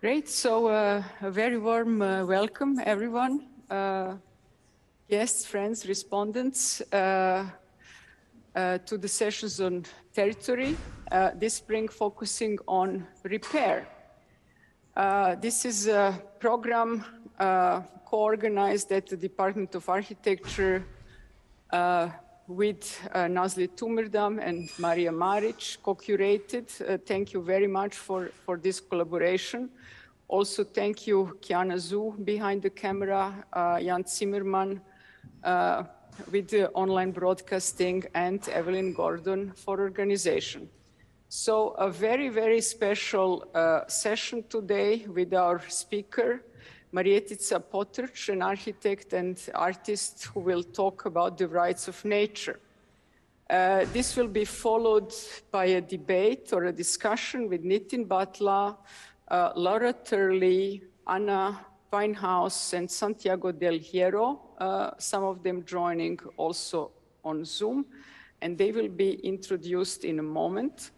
Great. So uh, a very warm uh, welcome, everyone. Uh, guests, friends, respondents uh, uh, to the sessions on territory. Uh, this spring focusing on repair. this is a program co-organized at the Department of Architecture with uh, Nazli Tumerdam and Maria Maric, co-curated. Uh, thank you very much for, for this collaboration. Also, thank you, Kiana Zhu behind the camera, uh, Jan Zimmerman uh, with the online broadcasting, and Evelyn Gordon for organization. So a very, very special uh, session today with our speaker, Marjetica Potrč, an architect and artist who will talk about the rights of nature. Uh, this will be followed by a debate or a discussion with Nitin Bathla, uh, Laura Turley, Anna Wienhues, and Santiago del Hierro, uh, some of them joining also on Zoom, and they will be introduced in a moment.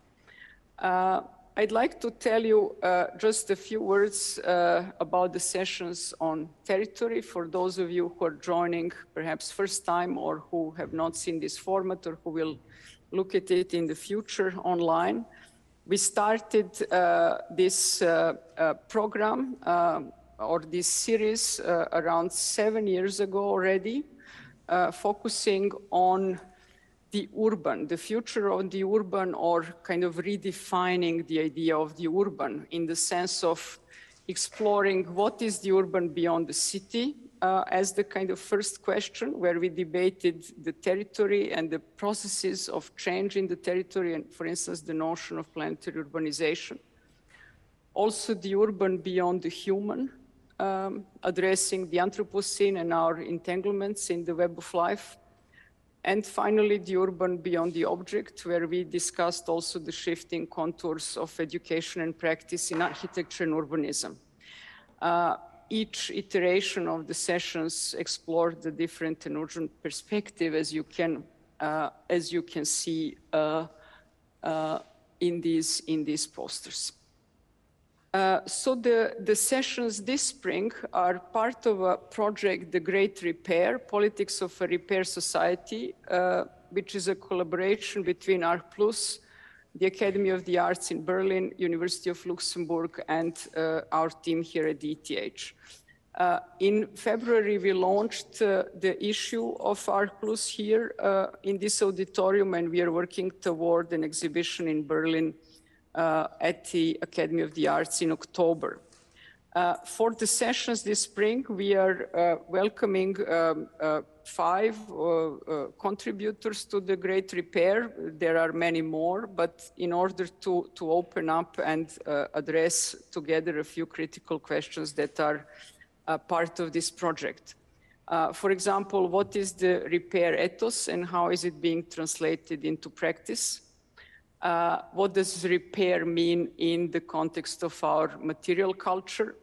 I'd like to tell you uh, just a few words uh, about the sessions on territory for those of you who are joining perhaps first time or who have not seen this format or who will look at it in the future online. We started uh, this uh, uh, program uh, or this series around seven years ago already, focusing on the urban, the future of the urban, or kind of redefining the idea of the urban in the sense of exploring what is the urban beyond the city uh, as the kind of first question, where we debated the territory and the processes of change in the territory, and for instance, the notion of planetary urbanization. Also, the urban beyond the human, um, addressing the Anthropocene and our entanglements in the web of life and finally, the urban beyond the object, where we discussed also the shifting contours of education and practice in architecture and urbanism. Uh, each iteration of the sessions explored the different and urgent perspective, as you can, uh, as you can see uh, uh in, these, in these posters. Uh, so the, the sessions this spring are part of a project, The Great Repair, Politics of a Repair Society, uh, which is a collaboration between ArchPlus, the Academy of the Arts in Berlin, University of Luxembourg, and uh, our team here at ETH. Uh, in February, we launched uh, the issue of ArchPlus here in this auditorium, and we are working toward an exhibition in Berlin uh, at the Academy of the Arts in October. Uh, for the sessions this spring, we are uh, welcoming um, uh, five uh, uh, contributors to the Great Repair. There are many more, but in order to, to open up and address together a few critical questions that are part of this project. for example, what is the repair ethos and how is it being translated into practice? Uh, what does repair mean in the context of our material culture?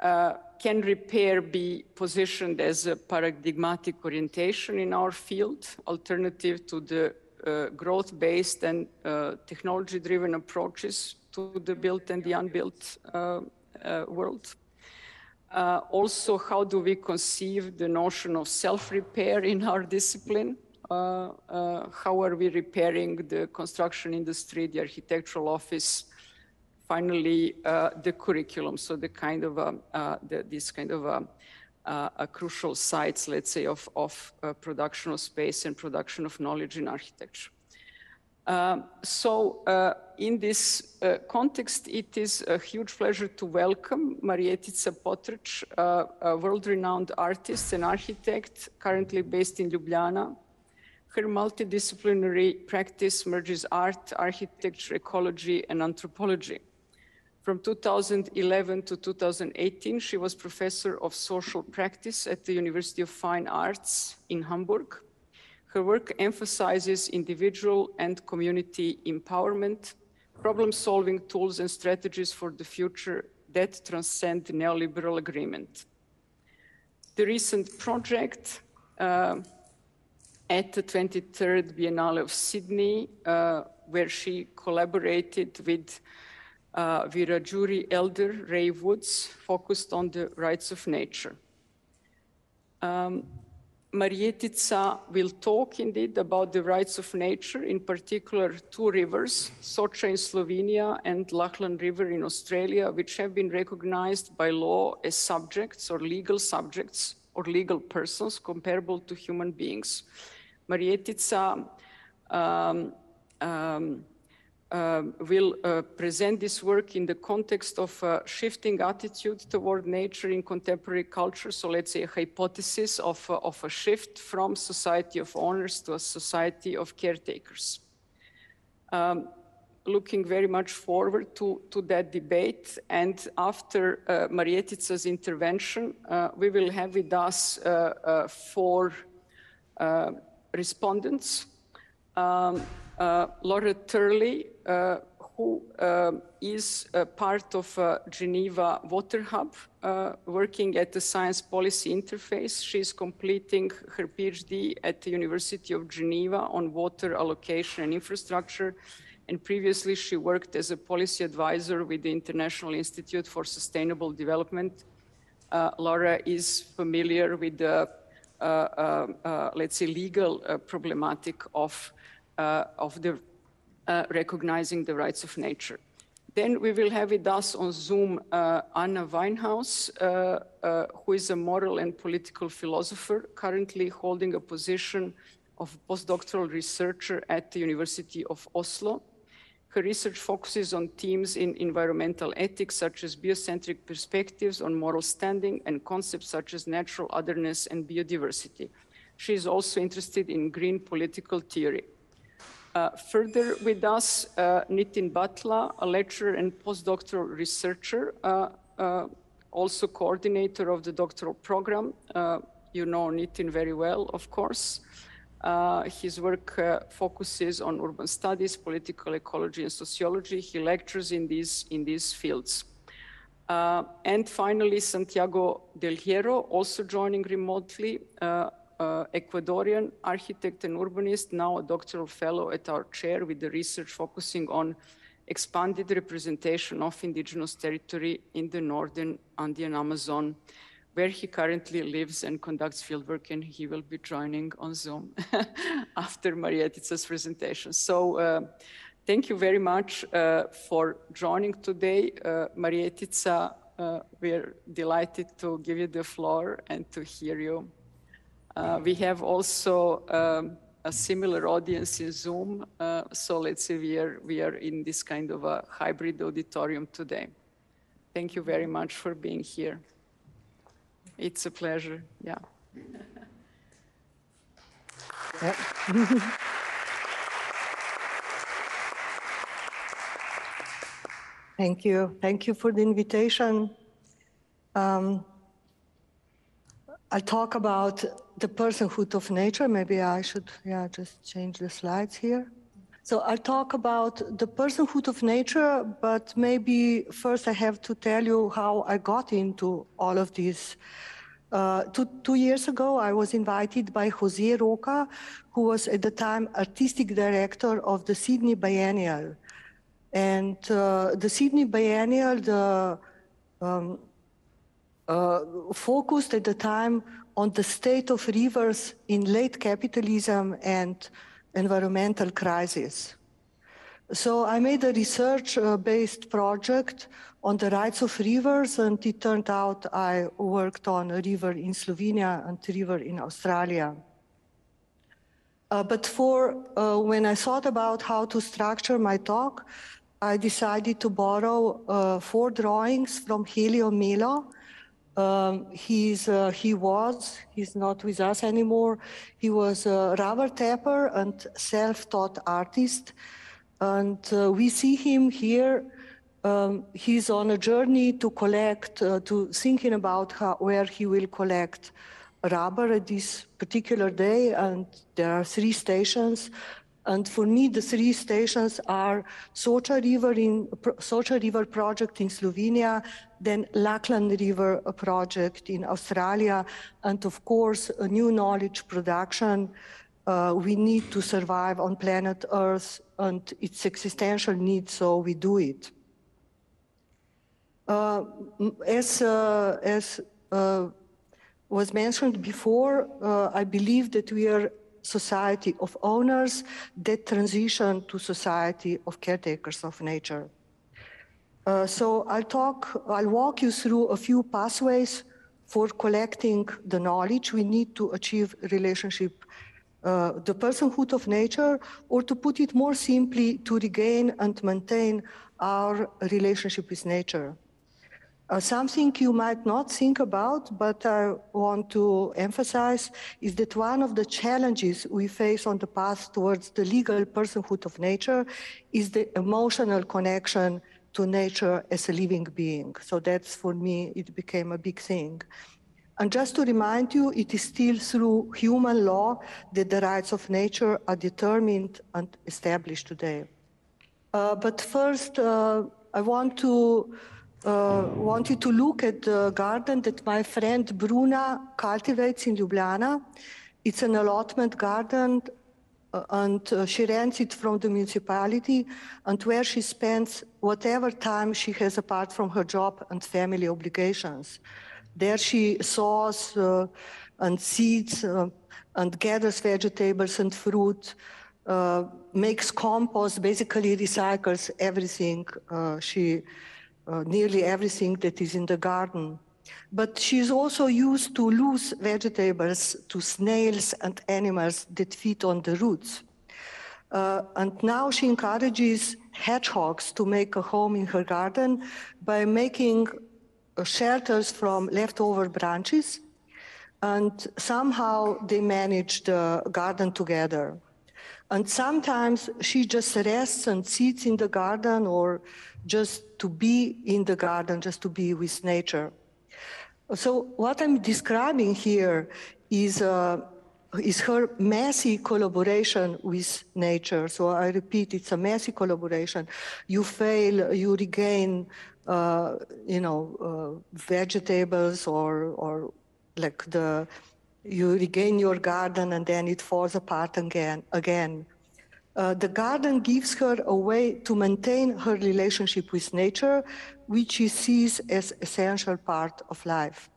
Uh, can repair be positioned as a paradigmatic orientation in our field, alternative to the uh, growth-based and uh, technology-driven approaches to the built and the unbuilt uh, uh, world? also, how do we conceive the notion of self-repair in our discipline? Uh, uh, how are we repairing the construction industry, the architectural office, finally uh, the curriculum, so the kind of um, the, this kind of um, uh, crucial sites, let's say, of, of uh, production of space and production of knowledge in architecture. Um, so uh, in this context, it is a huge pleasure to welcome Marjetica Potrč, a world-renowned artist and architect currently based in Ljubljana, her multidisciplinary practice merges art, architecture, ecology, and anthropology. From 2011 to 2018, she was professor of social practice at the University of Fine Arts in Hamburg. Her work emphasizes individual and community empowerment, problem-solving tools and strategies for the future that transcend neoliberal agreement. The recent project uh, at the 23rd Biennale of Sydney, uh, where she collaborated with uh, Wiradjuri elder Ray Woods focused on the rights of nature. Um, Marjetica will talk indeed about the rights of nature, in particular two rivers, Soča in Slovenia and Lachlan River in Australia, which have been recognized by law as subjects or legal subjects or legal persons comparable to human beings. Marjetica um, um, uh, will uh, present this work in the context of a shifting attitude toward nature in contemporary culture. So let's say a hypothesis of, uh, of a shift from society of owners to a society of caretakers. Um, looking very much forward to, to that debate. And after uh, Marjetica's intervention, uh, we will have with us four respondents. Um, uh, Laura Turley, who is part of Geneva Water Hub, working at the Science Policy Interface. She's completing her PhD at the University of Geneva on water allocation and infrastructure and previously she worked as a policy advisor with the International Institute for Sustainable Development. Uh, Laura is familiar with the, uh, uh, uh Uh, uh, uh, let's say, legal uh, problematic of, uh, of the recognizing the rights of nature. Then we will have with us on Zoom Anna Wienhues, who is a moral and political philosopher, currently holding a position of postdoctoral researcher at the University of Oslo. Her research focuses on themes in environmental ethics, such as biocentric perspectives on moral standing and concepts such as natural otherness and biodiversity. She is also interested in green political theory. Uh, further with us, uh, Nitin Bathla, a lecturer and postdoctoral researcher, uh, uh also coordinator of the doctoral program. Uh, you know Nitin very well, of course. Uh, his work uh, focuses on urban studies, political ecology, and sociology. He lectures in these, in these fields. Uh, and finally, Santiago Del Hierro, also joining remotely, uh, uh, Ecuadorian architect and urbanist, now a doctoral fellow at our chair with the research focusing on expanded representation of indigenous territory in the northern Andean Amazon where he currently lives and conducts fieldwork, and he will be joining on Zoom after Marjetica's presentation. So uh, thank you very much uh, for joining today. Uh, Marjetica, uh, we're delighted to give you the floor and to hear you. Uh, we have also um, a similar audience in Zoom, uh, so let's say we are, we are in this kind of a hybrid auditorium today. Thank you very much for being here. It's a pleasure. Yeah. Thank you. Thank you for the invitation. Um, I'll talk about the personhood of nature. Maybe I should, yeah, just change the slides here. So I'll talk about the personhood of nature, but maybe first I have to tell you how I got into all of this. Uh, two, two, years ago, I was invited by Jose Roca, who was at the time artistic director of the Sydney Biennial. And uh, the Sydney Biennial the, um, uh, focused at the time on the state of rivers in late capitalism and environmental crisis. So I made a research-based uh, project on the rights of rivers, and it turned out I worked on a river in Slovenia and a river in Australia. Uh, but for uh, when I thought about how to structure my talk, I decided to borrow uh, four drawings from Helio Melo, um, he's, uh, he was, he's not with us anymore. He was a rubber tapper and self-taught artist. And uh, we see him here. Um, he's on a journey to collect, uh, to thinking about how, where he will collect rubber at this particular day. And there are three stations. And for me, the three stations are Soča River in Soča River project in Slovenia, then Lachlan River project in Australia, and of course, a new knowledge production. Uh, we need to survive on planet Earth and its existential needs, so we do it. Uh, as uh, as uh, was mentioned before, uh, I believe that we are society of owners that transition to society of caretakers of nature. Uh, so I'll talk, I'll walk you through a few pathways for collecting the knowledge we need to achieve relationship, uh, the personhood of nature, or to put it more simply, to regain and maintain our relationship with nature. Uh, something you might not think about, but I want to emphasize, is that one of the challenges we face on the path towards the legal personhood of nature is the emotional connection to nature as a living being. So that's for me, it became a big thing. And just to remind you, it is still through human law that the rights of nature are determined and established today. Uh, but first, uh, I want to uh, want you to look at the garden that my friend Bruna cultivates in Ljubljana. It's an allotment garden uh, and uh, she rents it from the municipality and where she spends whatever time she has apart from her job and family obligations. There she sows uh, and seeds uh, and gathers vegetables and fruit, uh, makes compost, basically recycles everything she, nearly everything that is in the garden but she's also used to lose vegetables to snails and animals that feed on the roots. Uh, and now she encourages hedgehogs to make a home in her garden by making uh, shelters from leftover branches. And somehow they manage the garden together. And sometimes she just rests and sits in the garden or just to be in the garden, just to be with nature. So what I'm describing here is, uh, is her messy collaboration with nature. So I repeat, it's a messy collaboration. You fail, you regain, uh, you know, uh, vegetables or, or like the, you regain your garden and then it falls apart again. again. Uh, the garden gives her a way to maintain her relationship with nature, which she sees as essential part of life.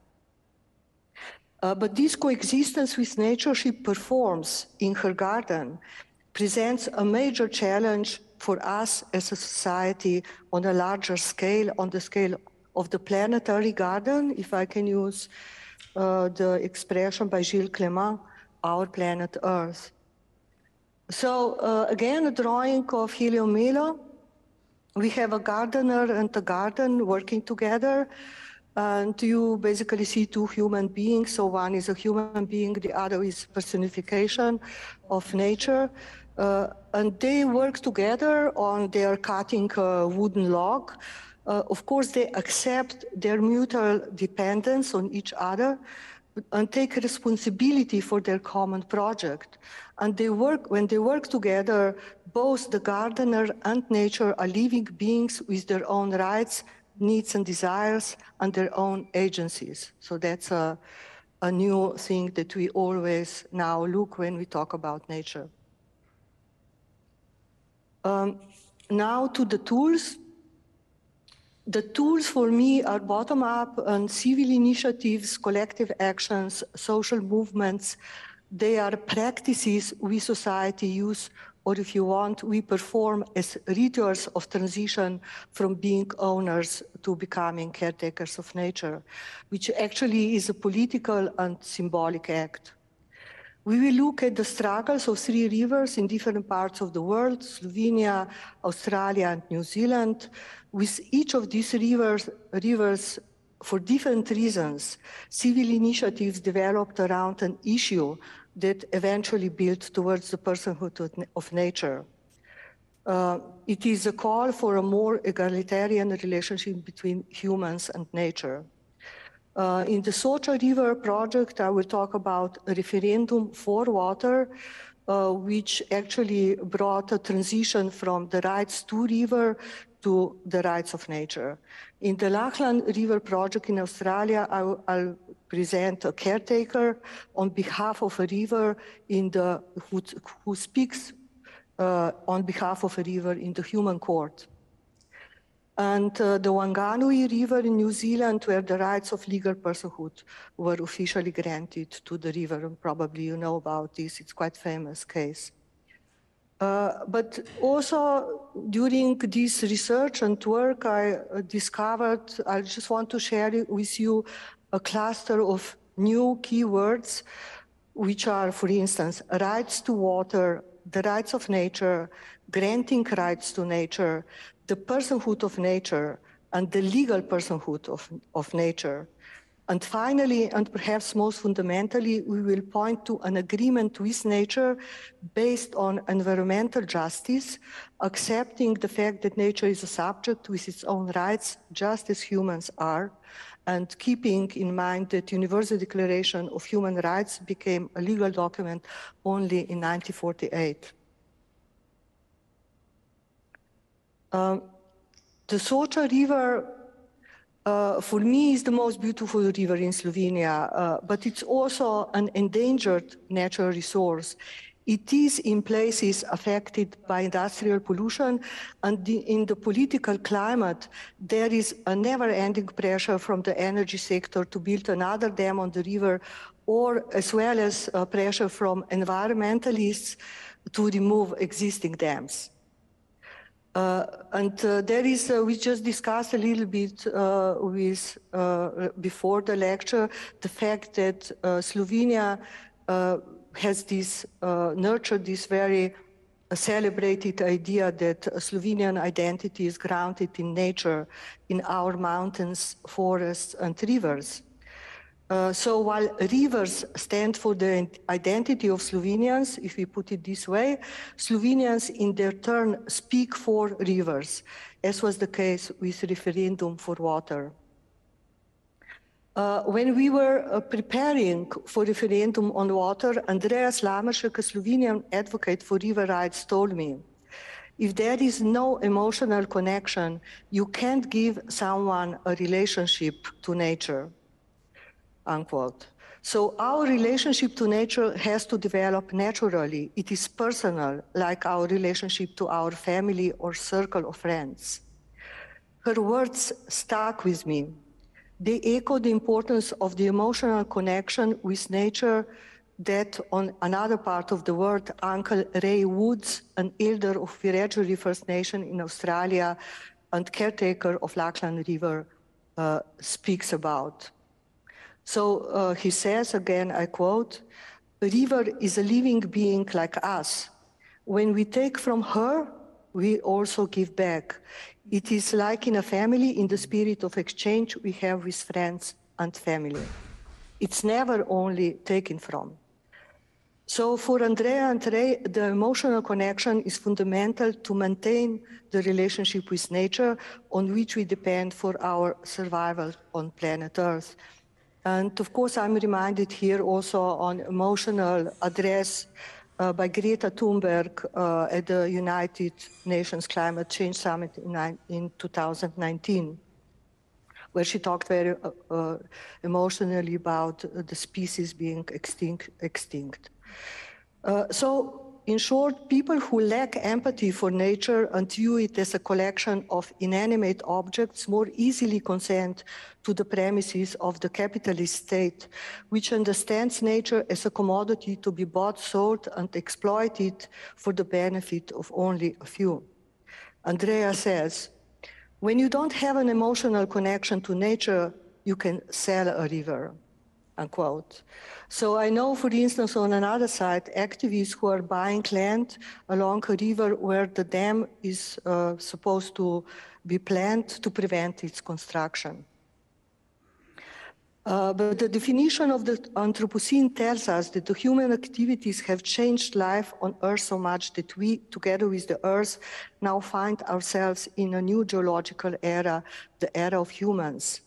Uh, but this coexistence with nature she performs in her garden presents a major challenge for us as a society on a larger scale, on the scale of the planetary garden, if I can use uh, the expression by Gilles Clément, our planet Earth. So uh, again, a drawing of Helio Melo. We have a gardener and a garden working together. And you basically see two human beings. So one is a human being, the other is personification of nature. Uh, and they work together on their cutting a wooden log. Uh, of course, they accept their mutual dependence on each other and take responsibility for their common project. And they work, when they work together, both the gardener and nature are living beings with their own rights, needs and desires, and their own agencies. So that's a, a new thing that we always now look when we talk about nature. Um, now to the tools the tools for me are bottom up and civil initiatives, collective actions, social movements. They are practices we society use, or if you want, we perform as rituals of transition from being owners to becoming caretakers of nature, which actually is a political and symbolic act. We will look at the struggles of three rivers in different parts of the world, Slovenia, Australia, and New Zealand. With each of these rivers, rivers for different reasons, civil initiatives developed around an issue that eventually built towards the personhood of nature. Uh, it is a call for a more egalitarian relationship between humans and nature. Uh, in the Soča River project, I will talk about a referendum for water, uh, which actually brought a transition from the rights to river to the rights of nature. In the Lachlan River project in Australia, I, will present a caretaker on behalf of a river in the, who, who speaks uh, on behalf of a river in the human court. And uh, the Whanganui River in New Zealand, where the rights of legal personhood were officially granted to the river. And probably you know about this, it's quite famous case. Uh, but also during this research and work, I uh, discovered, I just want to share with you a cluster of new keywords, which are, for instance, rights to water, the rights of nature, granting rights to nature, the personhood of nature and the legal personhood of, of nature. And finally, and perhaps most fundamentally, we will point to an agreement with nature based on environmental justice, accepting the fact that nature is a subject with its own rights, just as humans are, and keeping in mind that Universal Declaration of Human Rights became a legal document only in 1948. Um, the Soča River, uh, for me, is the most beautiful river in Slovenia, uh, but it's also an endangered natural resource. It is in places affected by industrial pollution, and in the political climate, there is a never-ending pressure from the energy sector to build another dam on the river, or as well as uh, pressure from environmentalists to remove existing dams. Uh, and uh, there is, uh, we just discussed a little bit uh, with, uh, before the lecture, the fact that uh, Slovenia has this, nurtured this very celebrated idea that Slovenian identity is grounded in nature, in our mountains, forests, and rivers. Uh, so while rivers stand for the identity of Slovenians, if we put it this way, Slovenians in their turn speak for rivers, as was the case with referendum for water. Uh, when we were uh, preparing for referendum on water, Andreas Lameršek, a Slovenian advocate for river rights, told me, if there is no emotional connection, you can't give someone a relationship to nature unquote. So our relationship to nature has to develop naturally. It is personal, like our relationship to our family or circle of friends. Her words stuck with me. They echo the importance of the emotional connection with nature that on another part of the world, Uncle Ray Woods, an elder of Wiradjuri First Nation in Australia and caretaker of Lachlan River, uh, speaks about. So uh, he says again, I quote, river is a living being like us. When we take from her, we also give back. It is like in a family in the spirit of exchange we have with friends and family. It's never only taken from. So for Andrea and Ray, the emotional connection is fundamental to maintain the relationship with nature on which we depend for our survival on planet Earth. And of course, I'm reminded here also on emotional address uh, by Greta Thunberg uh, at the United Nations Climate Change Summit in, in 2019, where she talked very uh, uh emotionally about the species being extinct. extinct. Uh, so in short, people who lack empathy for nature and view it as a collection of inanimate objects more easily consent to the premises of the capitalist state, which understands nature as a commodity to be bought, sold, and exploited for the benefit of only a few. Andrea says, when you don't have an emotional connection to nature, you can sell a river, unquote. So I know, for instance, on another side, activists who are buying land along a river where the dam is uh, supposed to be planned to prevent its construction. Uh, but the definition of the Anthropocene tells us that the human activities have changed life on Earth so much that we, together with the Earth, now find ourselves in a new geological era, the era of humans.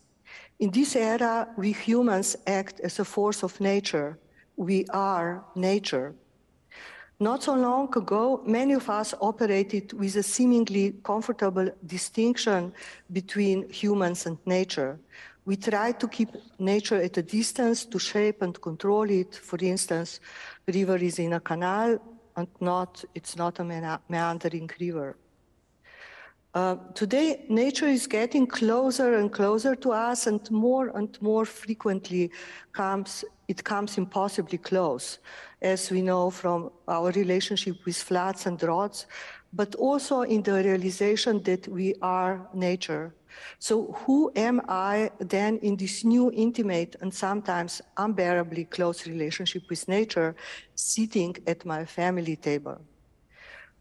In this era, we humans act as a force of nature. We are nature. Not so long ago, many of us operated with a seemingly comfortable distinction between humans and nature. We tried to keep nature at a distance to shape and control it. For instance, river is in a canal and not, it's not a meandering river. Uh, today, nature is getting closer and closer to us, and more and more frequently comes it comes impossibly close, as we know from our relationship with floods and droughts, but also in the realization that we are nature. So, who am I then in this new intimate and sometimes unbearably close relationship with nature, sitting at my family table?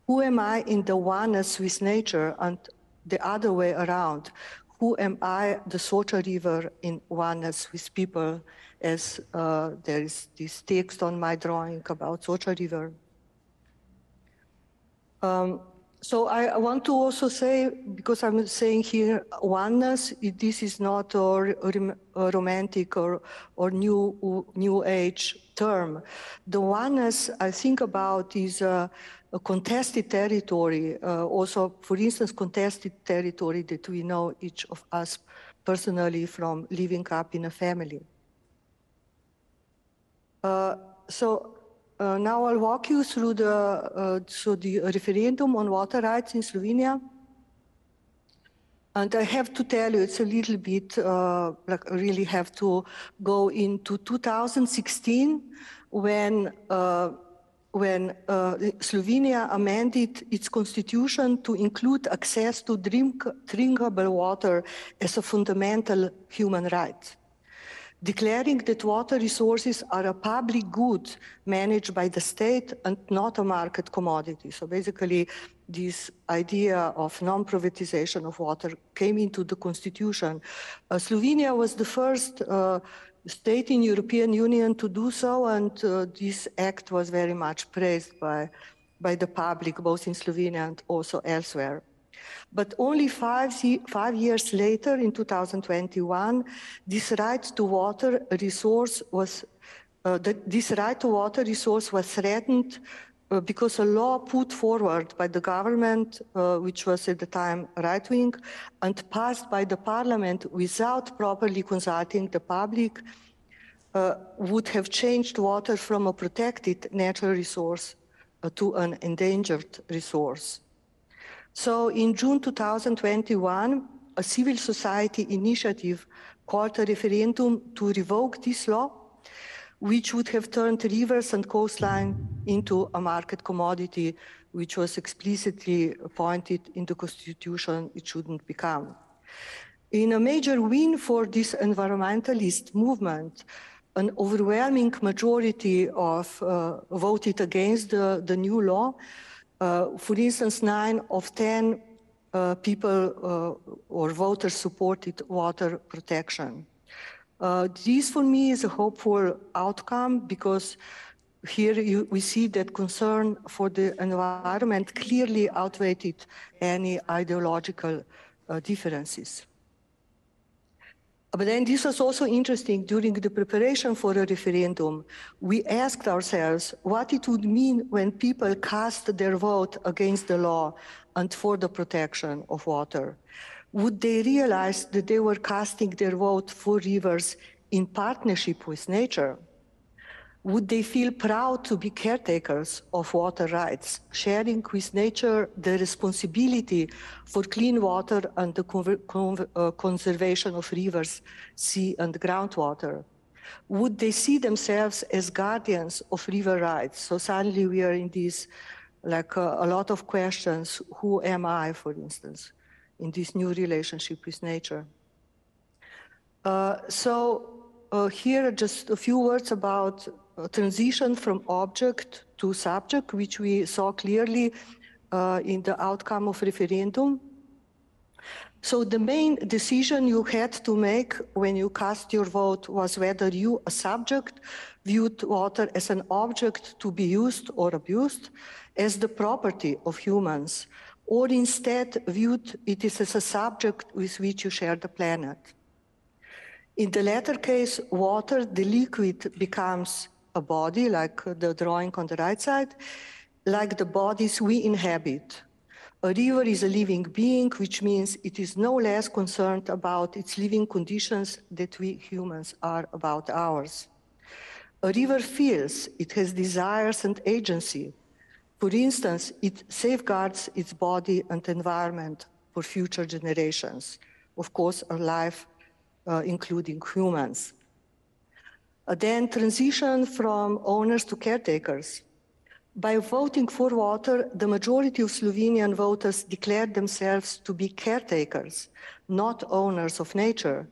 Who am I in the oneness with nature and the other way around? Who am I, the Soča River, in oneness with people, as uh, there is this text on my drawing about Soča River? Um, so I, want to also say, because I'm saying here oneness, this is not a, romantic or, or new, new age term. The oneness I think about is a contested territory, uh, also, for instance, contested territory that we know each of us personally from living up in a family. Uh, so uh, now I'll walk you through the, uh, so the referendum on water rights in Slovenia. And I have to tell you, it's a little bit, uh, like I really have to go into 2016 when, uh, when uh, Slovenia amended its constitution to include access to drink, drinkable water as a fundamental human right declaring that water resources are a public good managed by the state and not a market commodity. So basically, this idea of non-privatization of water came into the constitution. Uh, Slovenia was the first uh, state in European Union to do so, and uh, this act was very much praised by, by the public, both in Slovenia and also elsewhere. But only five, five years later, in 2021, this right to water resource was uh, the, this right to water resource was threatened uh, because a law put forward by the government, uh, which was at the time right wing, and passed by the parliament without properly consulting the public, uh, would have changed water from a protected natural resource uh, to an endangered resource. So in June 2021, a civil society initiative called a referendum to revoke this law, which would have turned rivers and coastline into a market commodity, which was explicitly appointed in the constitution it shouldn't become. In a major win for this environmentalist movement, an overwhelming majority of uh, voted against the, the new law, uh, for instance, nine of 10 uh, people uh, or voters supported water protection. Uh, this for me is a hopeful outcome because here you, we see that concern for the environment clearly outweighed any ideological uh, differences. But then this was also interesting during the preparation for a referendum. We asked ourselves what it would mean when people cast their vote against the law and for the protection of water. Would they realize that they were casting their vote for rivers in partnership with nature? Would they feel proud to be caretakers of water rights, sharing with nature the responsibility for clean water and the uh, conservation of rivers, sea, and groundwater? Would they see themselves as guardians of river rights? So suddenly we are in this, like uh, a lot of questions. Who am I, for instance, in this new relationship with nature? Uh, so uh, here are just a few words about transition from object to subject, which we saw clearly uh, in the outcome of referendum. So the main decision you had to make when you cast your vote was whether you, a subject, viewed water as an object to be used or abused, as the property of humans, or instead viewed it as a subject with which you share the planet. In the latter case, water, the liquid, becomes a body, like the drawing on the right side, like the bodies we inhabit. A river is a living being, which means it is no less concerned about its living conditions that we humans are about ours. A river feels, it has desires and agency. For instance, it safeguards its body and environment for future generations. Of course, our life, uh, including humans. Uh, then transition from owners to caretakers. By voting for water, the majority of Slovenian voters declared themselves to be caretakers, not owners of nature.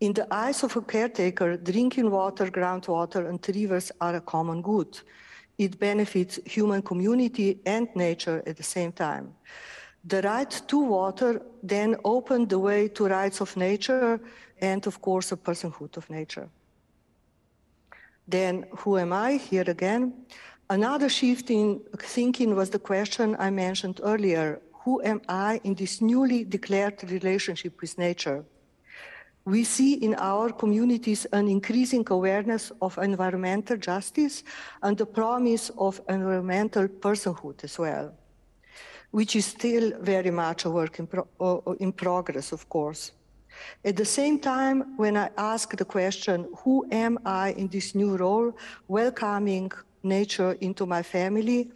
In the eyes of a caretaker, drinking water, groundwater, and rivers are a common good. It benefits human community and nature at the same time. The right to water then opened the way to rights of nature and, of course, a personhood of nature. Then, who am I? Here again. Another shift in thinking was the question I mentioned earlier who am I in this newly declared relationship with nature? We see in our communities an increasing awareness of environmental justice and the promise of environmental personhood as well, which is still very much a work in, pro uh, in progress, of course. At the same time, when I ask the question, who am I in this new role, welcoming nature into my family,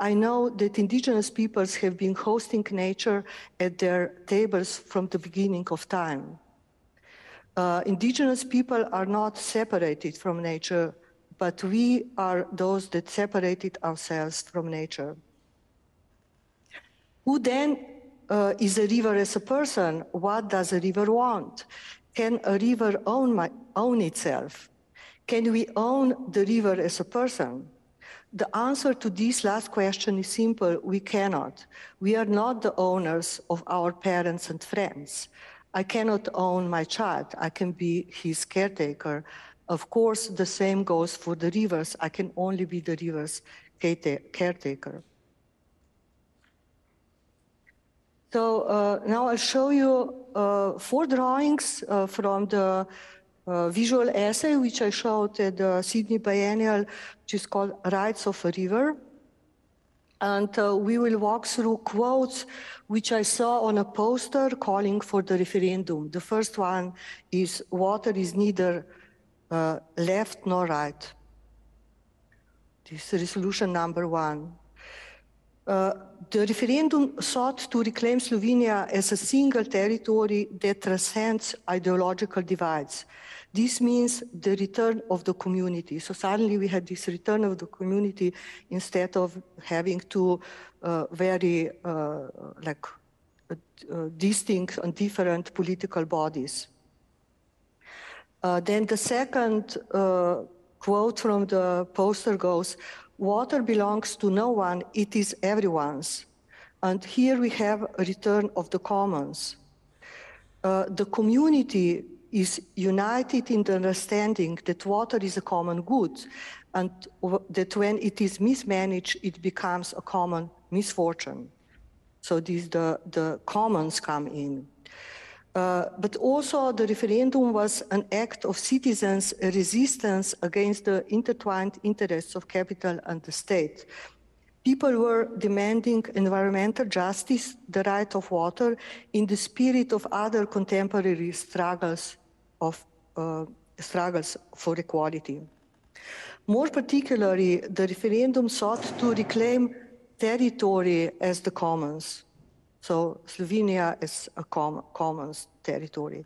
I know that indigenous peoples have been hosting nature at their tables from the beginning of time. Uh, indigenous people are not separated from nature, but we are those that separated ourselves from nature. Who then uh, is a river as a person? What does a river want? Can a river own, my, own itself? Can we own the river as a person? The answer to this last question is simple. We cannot. We are not the owners of our parents and friends. I cannot own my child. I can be his caretaker. Of course, the same goes for the rivers. I can only be the river's caretaker. So uh, now I'll show you uh, four drawings uh, from the uh, visual essay, which I showed at the Sydney Biennial, which is called Rights of a River. And uh, we will walk through quotes which I saw on a poster calling for the referendum. The first one is water is neither uh, left nor right. This is resolution number one. Uh, the referendum sought to reclaim Slovenia as a single territory that transcends ideological divides. This means the return of the community. So suddenly we had this return of the community instead of having two uh, very uh, like uh, distinct and different political bodies. Uh, then the second quote from the poster goes, Water belongs to no one, it is everyone's. And here we have a return of the commons. Uh, the community is united in the understanding that water is a common good and that when it is mismanaged, it becomes a common misfortune. So these the, the commons come in. Uh, but also the referendum was an act of citizens' resistance against the intertwined interests of capital and the state. People were demanding environmental justice, the right of water, in the spirit of other contemporary struggles of uh, struggles for equality. More particularly, the referendum sought to reclaim territory as the commons. So Slovenia is a com commons territory.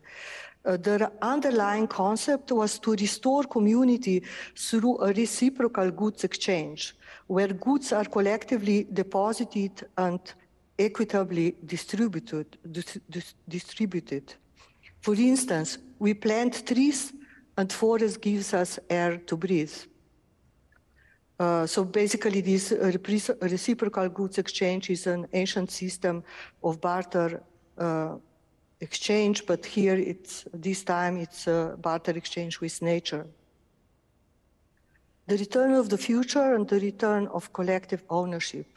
Uh, the underlying concept was to restore community through a reciprocal goods exchange, where goods are collectively deposited and equitably distributed. Dis dis distributed. For instance, we plant trees and forest gives us air to breathe. Uh, so basically, this reciprocal goods exchange is an ancient system of barter uh, exchange, but here it's this time it's a barter exchange with nature. The return of the future and the return of collective ownership.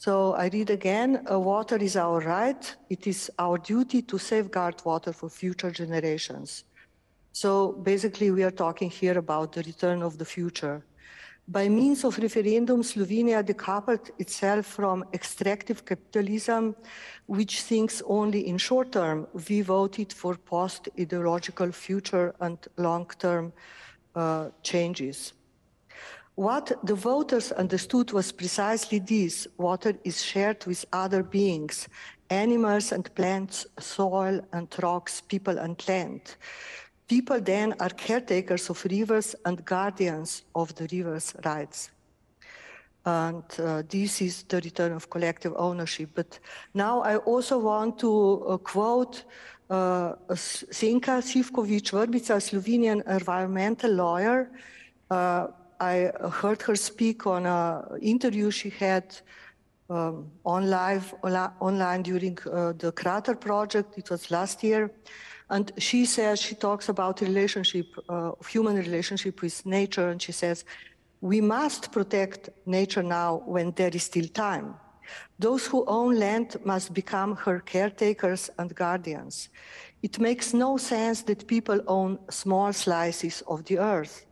So I read again, water is our right. It is our duty to safeguard water for future generations. So basically we are talking here about the return of the future. By means of referendum, Slovenia decoupled itself from extractive capitalism, which thinks only in short term. We voted for post-ideological future and long-term uh, changes. What the voters understood was precisely this water is shared with other beings, animals and plants, soil and rocks, people and land. People then are caretakers of rivers and guardians of the river's rights. And uh, this is the return of collective ownership. But now I also want to uh, quote uh, Senka Sivkovic-Vrbica, a Slovenian environmental lawyer. I heard her speak on an interview she had um, on live online during uh, the Crater project. It was last year. And she says, she talks about the relationship, uh, human relationship with nature. And she says, we must protect nature now when there is still time. Those who own land must become her caretakers and guardians. It makes no sense that people own small slices of the earth.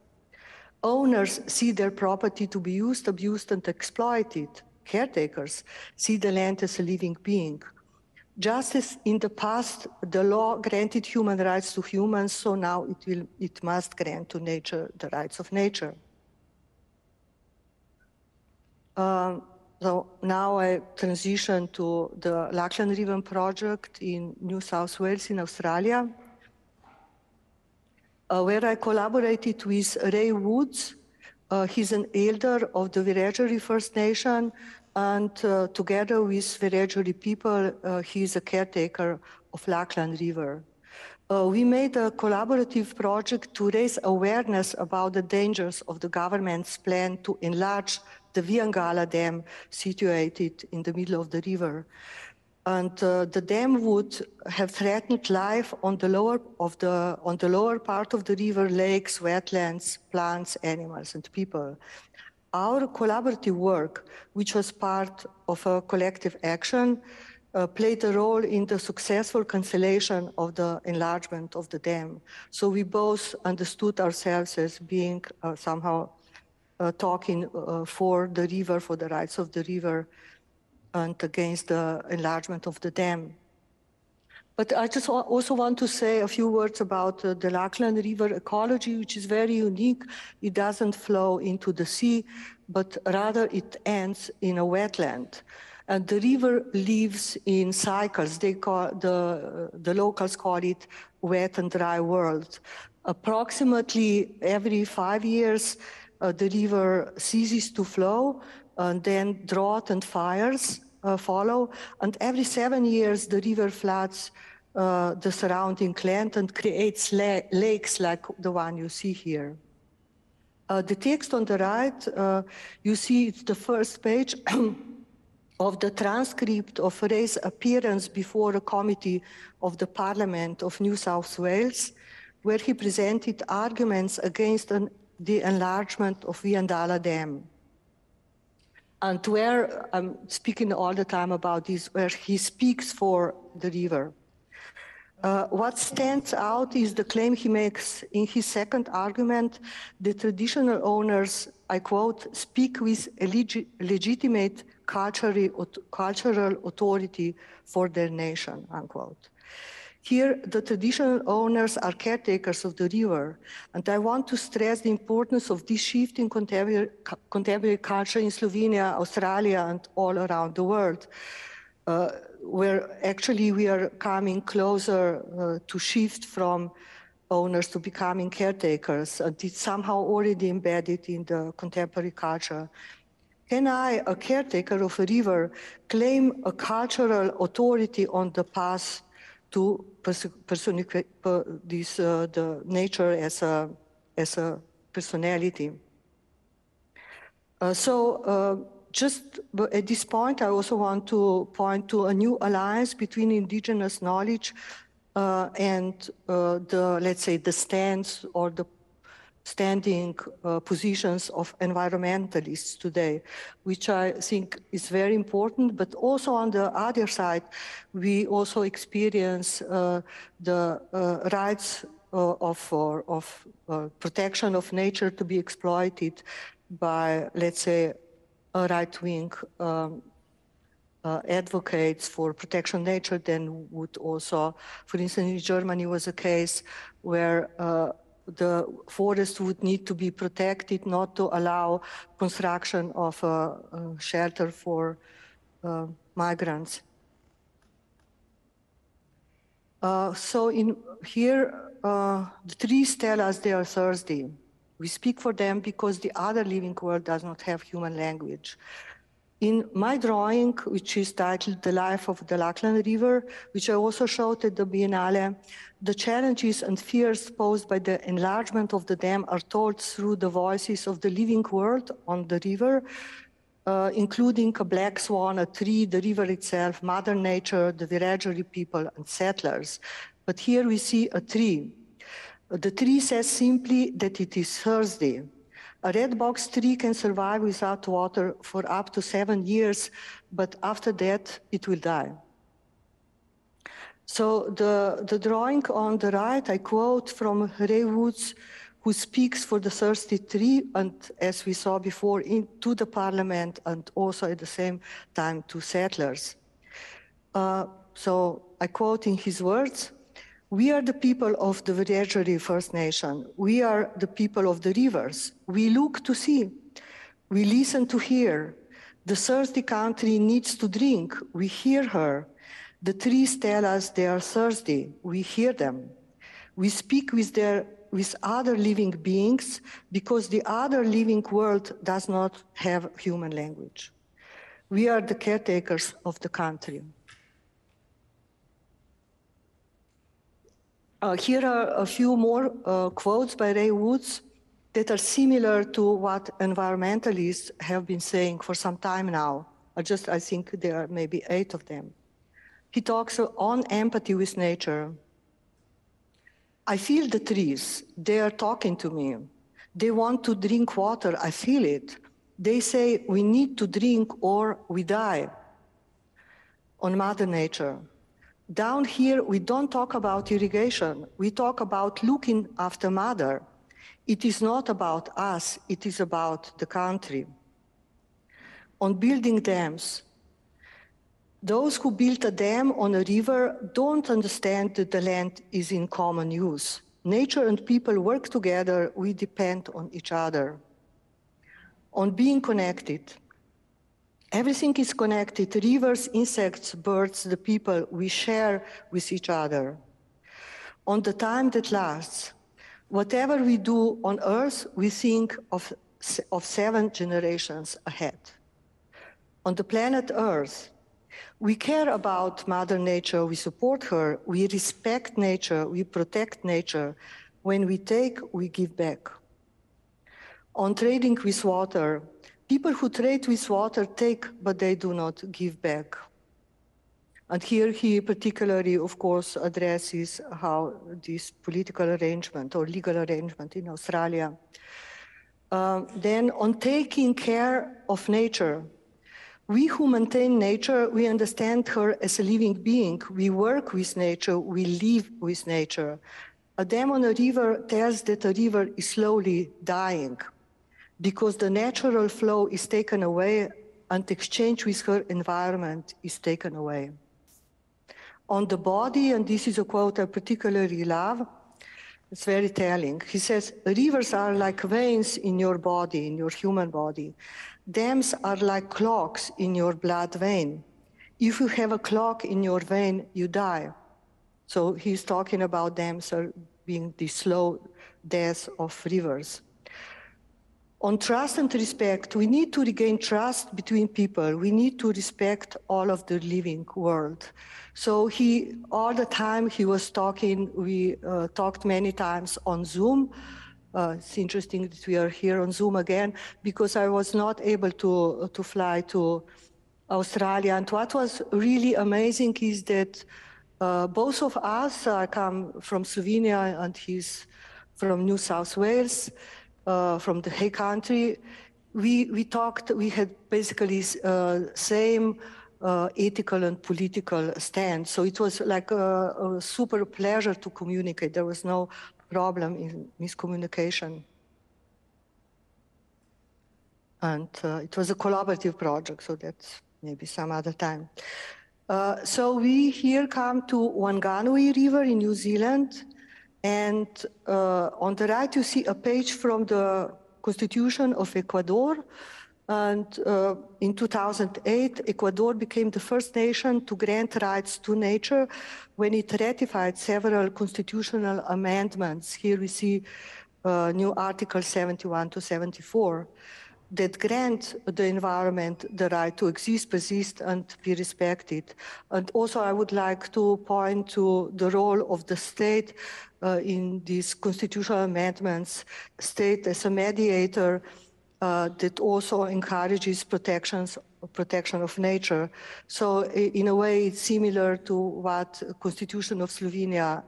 Owners see their property to be used, abused, and exploited. Caretakers see the land as a living being. Just as in the past, the law granted human rights to humans, so now it, will, it must grant to nature the rights of nature. Um, so now I transition to the Lachlan River project in New South Wales in Australia where I collaborated with Ray Woods. Uh, he's an elder of the Wiradjuri First Nation, and uh, together with Wiradjuri people, uh, he's a caretaker of Lachlan River. Uh, we made a collaborative project to raise awareness about the dangers of the government's plan to enlarge the Wyangala Dam situated in the middle of the river and uh, the dam would have threatened life on the lower of the on the lower part of the river, lakes, wetlands, plants, animals, and people. Our collaborative work, which was part of a collective action, uh, played a role in the successful cancellation of the enlargement of the dam. So we both understood ourselves as being uh, somehow uh, talking uh, for the river, for the rights of the river, and against the enlargement of the dam. But I just also want to say a few words about uh, the Lachlan River ecology, which is very unique. It doesn't flow into the sea, but rather it ends in a wetland. And the river lives in cycles. They call the, the locals call it wet and dry world. Approximately every five years, uh, the river ceases to flow, and then drought and fires follow. And every seven years, the river floods uh, the surrounding land and creates la lakes like the one you see here. Uh, the text on the right, uh, you see it's the first page of the transcript of Ray's appearance before a committee of the Parliament of New South Wales, where he presented arguments against an, the enlargement of Wyangala Dam and where I'm speaking all the time about this, where he speaks for the river. Uh, what stands out is the claim he makes in his second argument the traditional owners, I quote, speak with leg legitimate cultural authority for their nation, unquote. Here, the traditional owners are caretakers of the river, and I want to stress the importance of this shift in contemporary, contemporary culture in Slovenia, Australia, and all around the world, uh, where actually we are coming closer uh, to shift from owners to becoming caretakers, and it's somehow already embedded in the contemporary culture. Can I, a caretaker of a river, claim a cultural authority on the path to this uh, the nature as a as a personality. Uh, so uh, just at this point, I also want to point to a new alliance between indigenous knowledge uh, and uh, the, let's say, the stance or the standing uh, positions of environmentalists today, which I think is very important. But also on the other side, we also experience uh, the uh, rights uh, of, of uh, protection of nature to be exploited by, let's say, a right-wing um, uh, advocates for protection nature then would also, for instance, in Germany was a case where uh, the forest would need to be protected, not to allow construction of a, a shelter for uh, migrants. Uh, so in here, uh, the trees tell us they are thirsty. We speak for them because the other living world does not have human language. In my drawing, which is titled The Life of the Lachlan River, which I also showed at the Biennale, the challenges and fears posed by the enlargement of the dam are told through the voices of the living world on the river, uh, including a black swan, a tree, the river itself, Mother Nature, the Wiradjuri people, and settlers. But here we see a tree. The tree says simply that it is thirsty. A red box tree can survive without water for up to seven years, but after that, it will die. So the, the drawing on the right, I quote from Ray Woods, who speaks for the thirsty tree, and as we saw before, into the parliament and also at the same time to settlers. Uh, so I quote in his words, we are the people of the Wiradjuri First Nation. We are the people of the rivers. We look to see. We listen to hear. The thirsty country needs to drink. We hear her. The trees tell us they are thirsty. We hear them. We speak with, their, with other living beings because the other living world does not have human language. We are the caretakers of the country. Uh, here are a few more uh, quotes by Ray Woods that are similar to what environmentalists have been saying for some time now. I just, I think there are maybe eight of them. He talks on empathy with nature. I feel the trees. They are talking to me. They want to drink water. I feel it. They say we need to drink or we die on Mother Nature. Down here, we don't talk about irrigation. We talk about looking after mother. It is not about us, it is about the country. On building dams, those who built a dam on a river don't understand that the land is in common use. Nature and people work together, we depend on each other. On being connected, Everything is connected rivers, insects, birds, the people we share with each other. On the time that lasts, whatever we do on earth, we think of, of seven generations ahead. On the planet Earth, we care about Mother Nature, we support her, we respect nature, we protect nature. When we take, we give back. On trading with water, People who trade with water take, but they do not give back. And here he particularly, of course, addresses how this political arrangement or legal arrangement in Australia. Uh, then on taking care of nature, we who maintain nature, we understand her as a living being. We work with nature, we live with nature. A dam on a river tells that a river is slowly dying because the natural flow is taken away and exchange with her environment is taken away. On the body, and this is a quote I particularly love, it's very telling. He says, rivers are like veins in your body, in your human body. Dams are like clocks in your blood vein. If you have a clock in your vein, you die. So he's talking about dams being the slow death of rivers. On trust and respect, we need to regain trust between people. We need to respect all of the living world. So he, all the time he was talking, we uh, talked many times on Zoom. Uh, it's interesting that we are here on Zoom again because I was not able to, to fly to Australia. And what was really amazing is that uh, both of us, I come from Slovenia and he's from New South Wales, uh, from the Hay country, we, we talked, we had basically uh, same uh, ethical and political stand. So it was like a, a, super pleasure to communicate. There was no problem in miscommunication. And uh, it was a collaborative project, so that's maybe some other time. Uh, so we here come to Whanganui River in New Zealand. And uh, on the right, you see a page from the Constitution of Ecuador. And uh, in 2008, Ecuador became the first nation to grant rights to nature when it ratified several constitutional amendments. Here we see uh, new Article 71 to 74 that grant the environment the right to exist, persist, and be respected. And also, I would like to point to the role of the state uh, in these constitutional amendments, state as a mediator uh, that also encourages protections protection of nature. So in a way, it's similar to what Constitution of Slovenia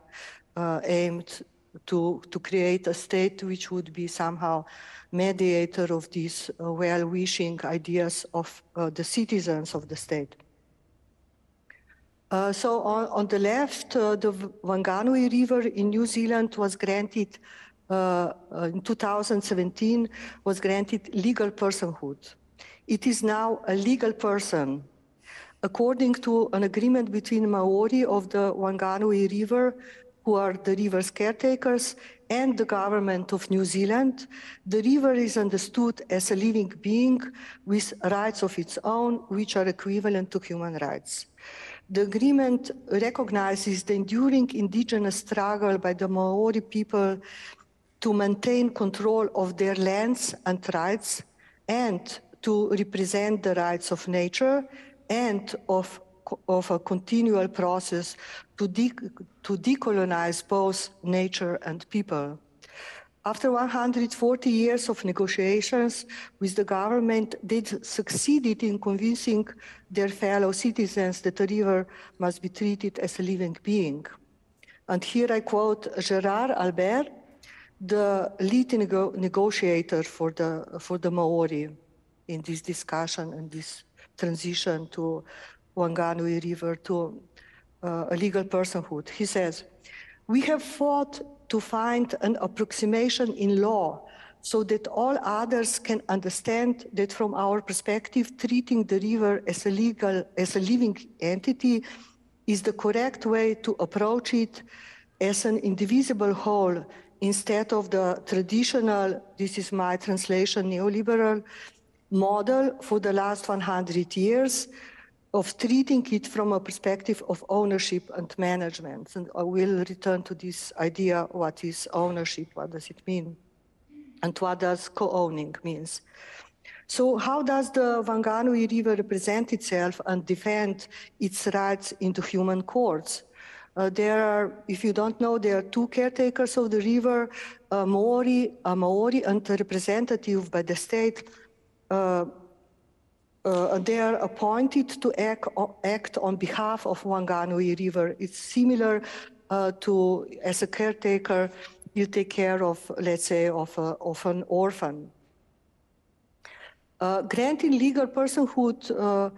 uh, aimed to, to create a state which would be somehow mediator of these uh, well-wishing ideas of uh, the citizens of the state. Uh, so on, on, the left, uh, the Whanganui River in New Zealand was granted uh, uh, in 2017 was granted legal personhood. It is now a legal person. According to an agreement between Maori of the Whanganui River, who are the river's caretakers, and the government of New Zealand, the river is understood as a living being with rights of its own, which are equivalent to human rights. The agreement recognizes the enduring indigenous struggle by the Maori people to maintain control of their lands and rights and to represent the rights of nature and of, of a continual process to, de to decolonize both nature and people. After 140 years of negotiations with the government, they succeeded in convincing their fellow citizens that the river must be treated as a living being. And here I quote Gerrard Albert, the lead nego negotiator for the, for the Maori in this discussion and this transition to Whanganui River to uh, a legal personhood. He says, we have fought to find an approximation in law so that all others can understand that from our perspective, treating the river as a legal, as a living entity is the correct way to approach it as an indivisible whole instead of the traditional, this is my translation, neoliberal model for the last 100 years of treating it from a perspective of ownership and management. And I will return to this idea, what is ownership, what does it mean? And what does co-owning means? So how does the Whanganui River represent itself and defend its rights into human courts? Uh, there are, if you don't know, there are two caretakers of the river, a Maori, a Maori and a representative by the state. Uh, uh, they are appointed to act, act, on behalf of Whanganui River. It's similar uh, to, as a caretaker, you take care of, let's say, of, a, of an orphan. Uh, granting legal personhood uh,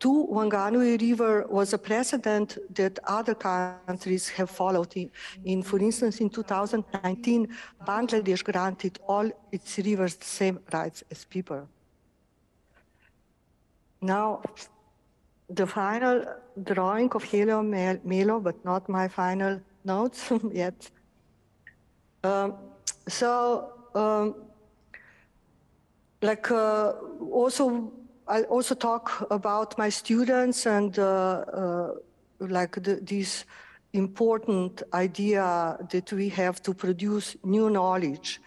to Whanganui River was a precedent that other countries have followed. In, in, for instance, in 2019, Bangladesh granted all its rivers the same rights as people. Now, the final drawing of Helio Melo, but not my final notes yet. Um, so, um, like uh, also I also talk about my students and uh, uh, like the, this important idea that we have to produce new knowledge,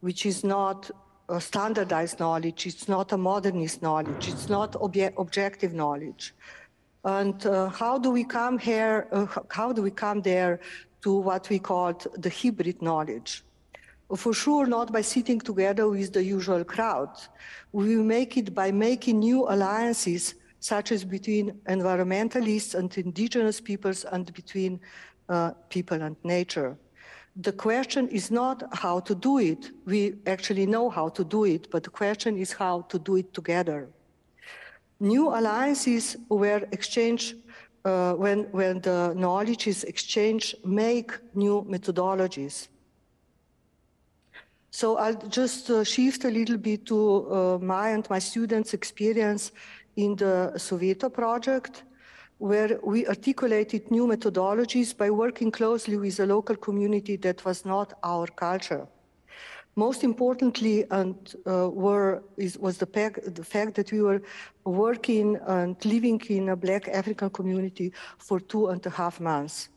which is not a standardized knowledge, it's not a modernist knowledge, it's not obje objective knowledge. And uh, how do we come here, uh, how do we come there to what we call the hybrid knowledge? For sure, not by sitting together with the usual crowd. We make it by making new alliances, such as between environmentalists and indigenous peoples and between uh, people and nature. The question is not how to do it. We actually know how to do it, but the question is how to do it together. New alliances were exchanged uh, when, when the knowledge is exchanged, make new methodologies. So I'll just uh, shift a little bit to uh, my and my students' experience in the Soweto project. Where we articulated new methodologies by working closely with a local community that was not our culture. Most importantly, and uh, were, is, was the, the, fact that we were working and living in a Black African community for two and a half months.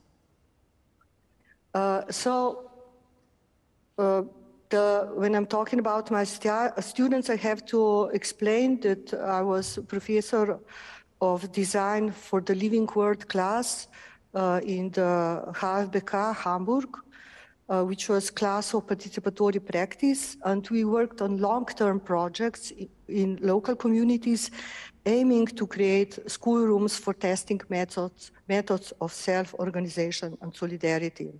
Uh, so uh, the, when I'm talking about my students, I have to explain that I was professor of design for the Living World class uh, in the HFBK Hamburg, uh, which was class of participatory practice. And we worked on long-term projects in local communities aiming to create schoolrooms for testing methods, methods of self-organization and solidarity.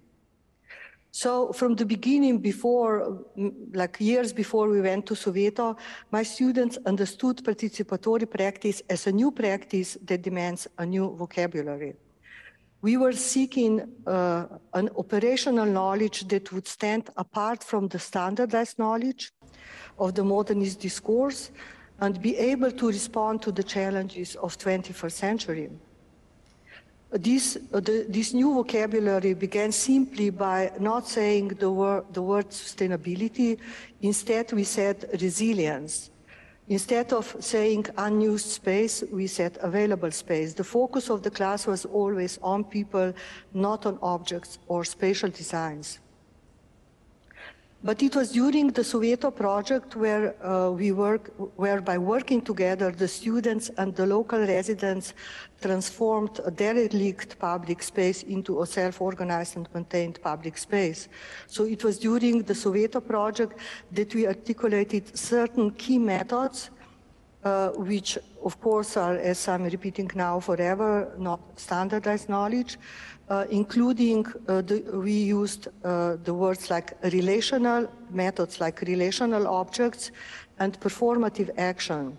So from the beginning, before, like years before we went to Soweto, my students understood participatory practice as a new practice that demands a new vocabulary. We were seeking uh, an operational knowledge that would stand apart from the standardized knowledge of the modernist discourse and be able to respond to the challenges of 21st century. This, uh, the, this new vocabulary began simply by not saying the, wor the word sustainability. Instead, we said resilience. Instead of saying unused space, we said available space. The focus of the class was always on people, not on objects or spatial designs. But it was during the Soweto project where uh, we work, where by working together, the students and the local residents transformed a derelict public space into a self-organized and maintained public space. So it was during the Soweto project that we articulated certain key methods uh, which of course are, as I'm repeating now forever, not standardized knowledge, uh, including uh, the, we used uh, the words like relational methods like relational objects and performative action.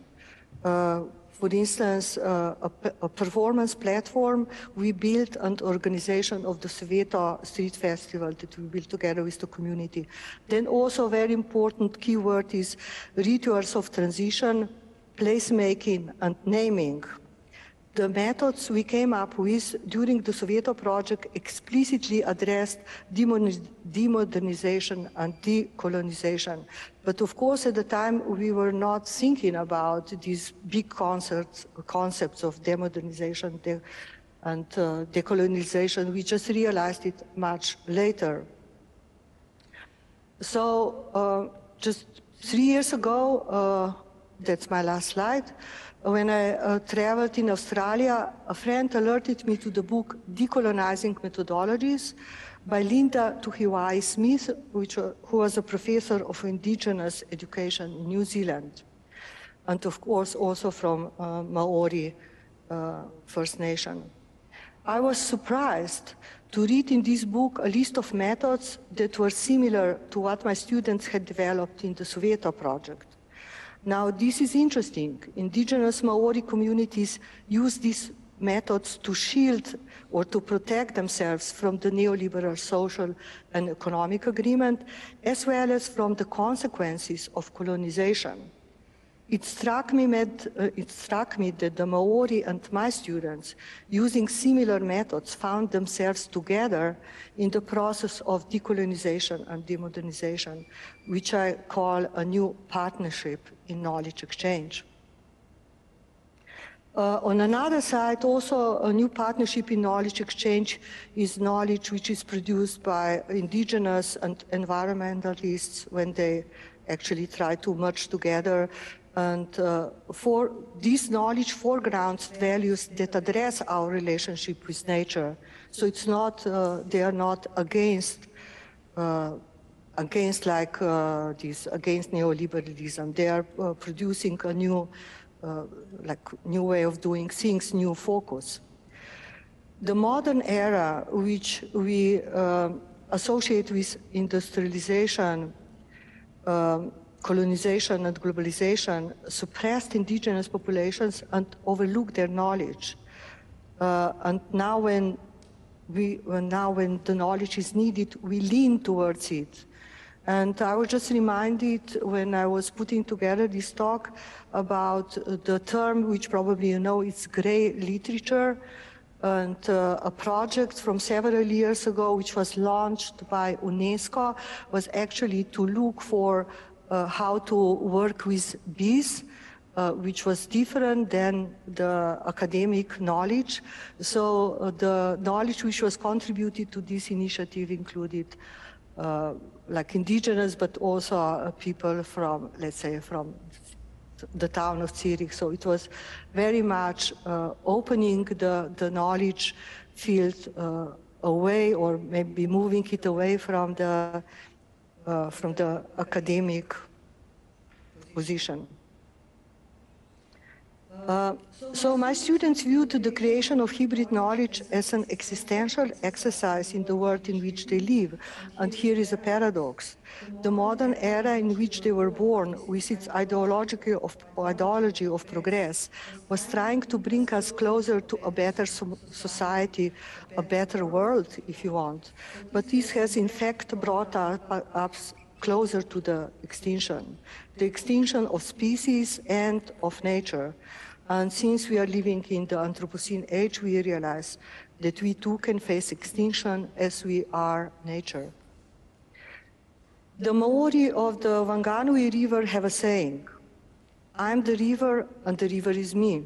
Uh, for instance, uh, a, a, performance platform, we built an organization of the Soweto Street Festival that we built together with the community. Then also very important keyword is rituals of transition, placemaking and naming the methods we came up with during the Soweto project explicitly addressed demodernization and decolonization. But of course, at the time, we were not thinking about these big concepts, concepts of demodernization de and uh, decolonization. We just realized it much later. So uh, just three years ago, uh, that's my last slide, when I uh, traveled in Australia, a friend alerted me to the book Decolonizing Methodologies by Linda Tuhiwai Smith, which, uh, who was a professor of indigenous education in New Zealand, and of course also from uh, Maori uh, First Nation. I was surprised to read in this book a list of methods that were similar to what my students had developed in the Soweto project. Now, this is interesting. Indigenous Maori communities use these methods to shield or to protect themselves from the neoliberal social and economic agreement, as well as from the consequences of colonization. It struck, me med, uh, it struck me that the Maori and my students, using similar methods, found themselves together in the process of decolonization and demodernization, which I call a new partnership in knowledge exchange. Uh, on another side, also a new partnership in knowledge exchange is knowledge which is produced by indigenous and environmentalists when they actually try to merge together and uh, for this knowledge foregrounds values that address our relationship with nature. So it's not, uh, they are not against, uh, against like uh, this, against neoliberalism. They are uh, producing a new, uh, like new way of doing things, new focus. The modern era, which we associate with industrialization, um, colonization and globalization suppressed indigenous populations and overlooked their knowledge. Uh, and now when, we, when now when the knowledge is needed, we lean towards it. And I was just reminded when I was putting together this talk about the term, which probably you know, it's gray literature. And uh, a project from several years ago, which was launched by UNESCO, was actually to look for how to work with bees uh, which was different than the academic knowledge. So uh, the knowledge which was contributed to this initiative included uh, like indigenous, but also uh, people from, let's say, from the town of Zurich. So it was very much uh, opening the, the knowledge field uh, away or maybe moving it away from the, Uh, from the academic position. Uh, so my students viewed the creation of hybrid knowledge as an existential exercise in the world in which they live. And here is a paradox. The modern era in which they were born, with its ideology of, ideology of progress, was trying to bring us closer to a better society, a better world, if you want. But this has in fact brought us closer to the extinction, the extinction of species and of nature. And since we are living in the Anthropocene age, we realize that we too can face extinction as we are nature. The Maori of the Whanganui River have a saying, I'm the river and the river is me.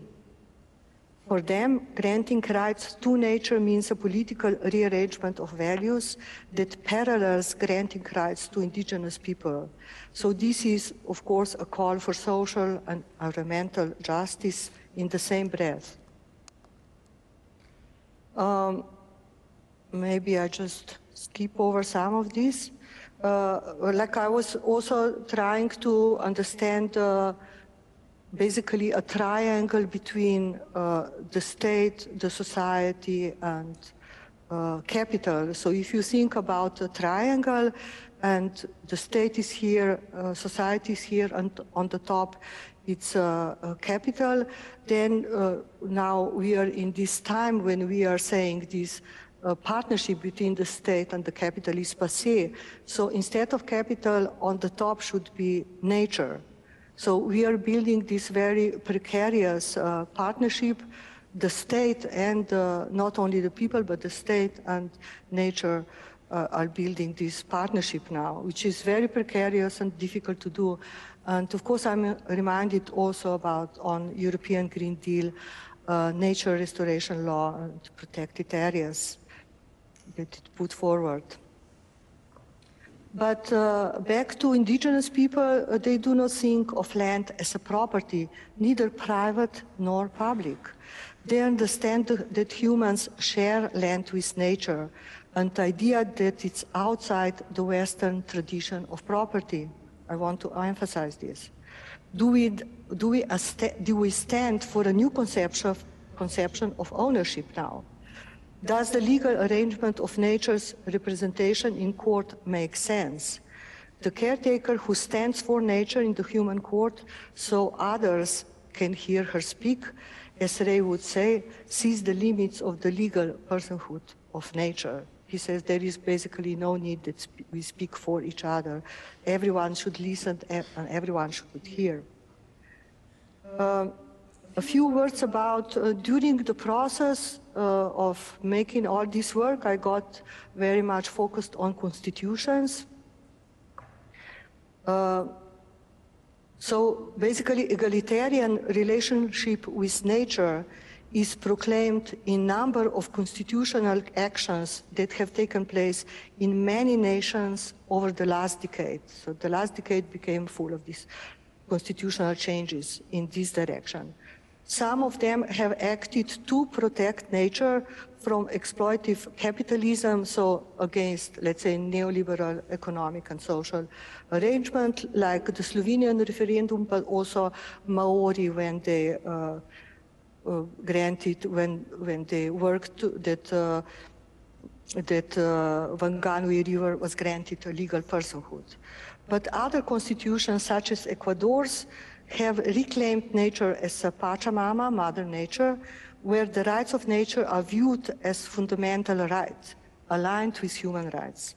For them, granting rights to nature means a political rearrangement of values that parallels granting rights to indigenous people. So this is, of course, a call for social and environmental justice in the same breath. Um, maybe I just skip over some of these. Uh, like I was also trying to understand uh, basically a triangle between uh, the state, the society, and uh, capital. So if you think about a triangle and the state is here, uh, society is here, and on the top it's a, capital, then uh, now we are in this time when we are saying this uh, partnership between the state and the capital is passé. So instead of capital, on the top should be nature. So we are building this very precarious uh, partnership, the state and uh, not only the people, but the state and nature uh, are building this partnership now, which is very precarious and difficult to do. And of course, I'm reminded also about on European Green Deal, uh, nature restoration law and protected areas that it put forward. But uh, back to indigenous people, uh, they do not think of land as a property, neither private nor public. They understand that humans share land with nature, and the idea that it's outside the Western tradition of property. I want to emphasize this. Do we, do we, do we stand for a new conception of, conception of ownership now? Does the legal arrangement of nature's representation in court make sense? The caretaker who stands for nature in the human court so others can hear her speak, as Ray would say, sees the limits of the legal personhood of nature. He says there is basically no need that we speak for each other. Everyone should listen and everyone should hear. Um, a few words about uh, during the process uh, of making all this work, I got very much focused on constitutions. Uh, so basically, egalitarian relationship with nature is proclaimed in number of constitutional actions that have taken place in many nations over the last decade. So the last decade became full of these constitutional changes in this direction. Some of them have acted to protect nature from exploitive capitalism, so against, let's say, neoliberal economic and social arrangement, like the Slovenian referendum, but also Maori when they uh, uh, granted, when, when they worked that uh, that uh, Whanganui River was granted a legal personhood. But other constitutions, such as Ecuador's, have reclaimed nature as a Pachamama, Mother Nature, where the rights of nature are viewed as fundamental rights, aligned with human rights.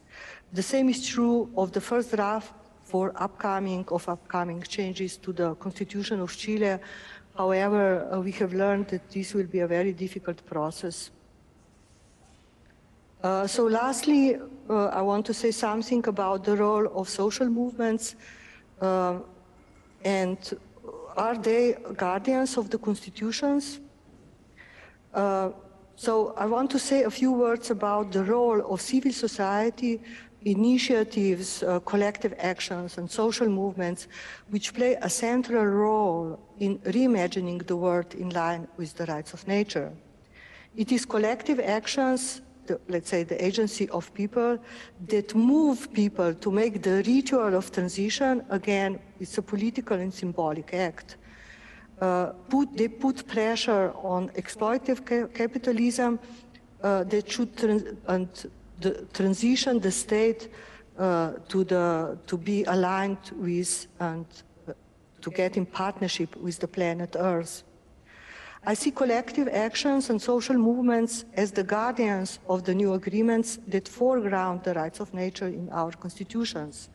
The same is true of the first draft for upcoming of upcoming changes to the Constitution of Chile. However, uh, we have learned that this will be a very difficult process Uh, so lastly, uh, I want to say something about the role of social movements uh, and are they guardians of the constitutions? Uh, so I want to say a few words about the role of civil society initiatives, uh, collective actions, and social movements, which play a central role in reimagining the world in line with the rights of nature. It is collective actions, the, let's say the agency of people, that move people to make the ritual of transition, again, it's a political and symbolic act. Uh, put, they put pressure on exploitative ca capitalism uh, that should and the transition the state uh, to the to be aligned with and uh, to get in partnership with the planet Earth. I see collective actions and social movements as the guardians of the new agreements that foreground the rights of nature in our constitutions.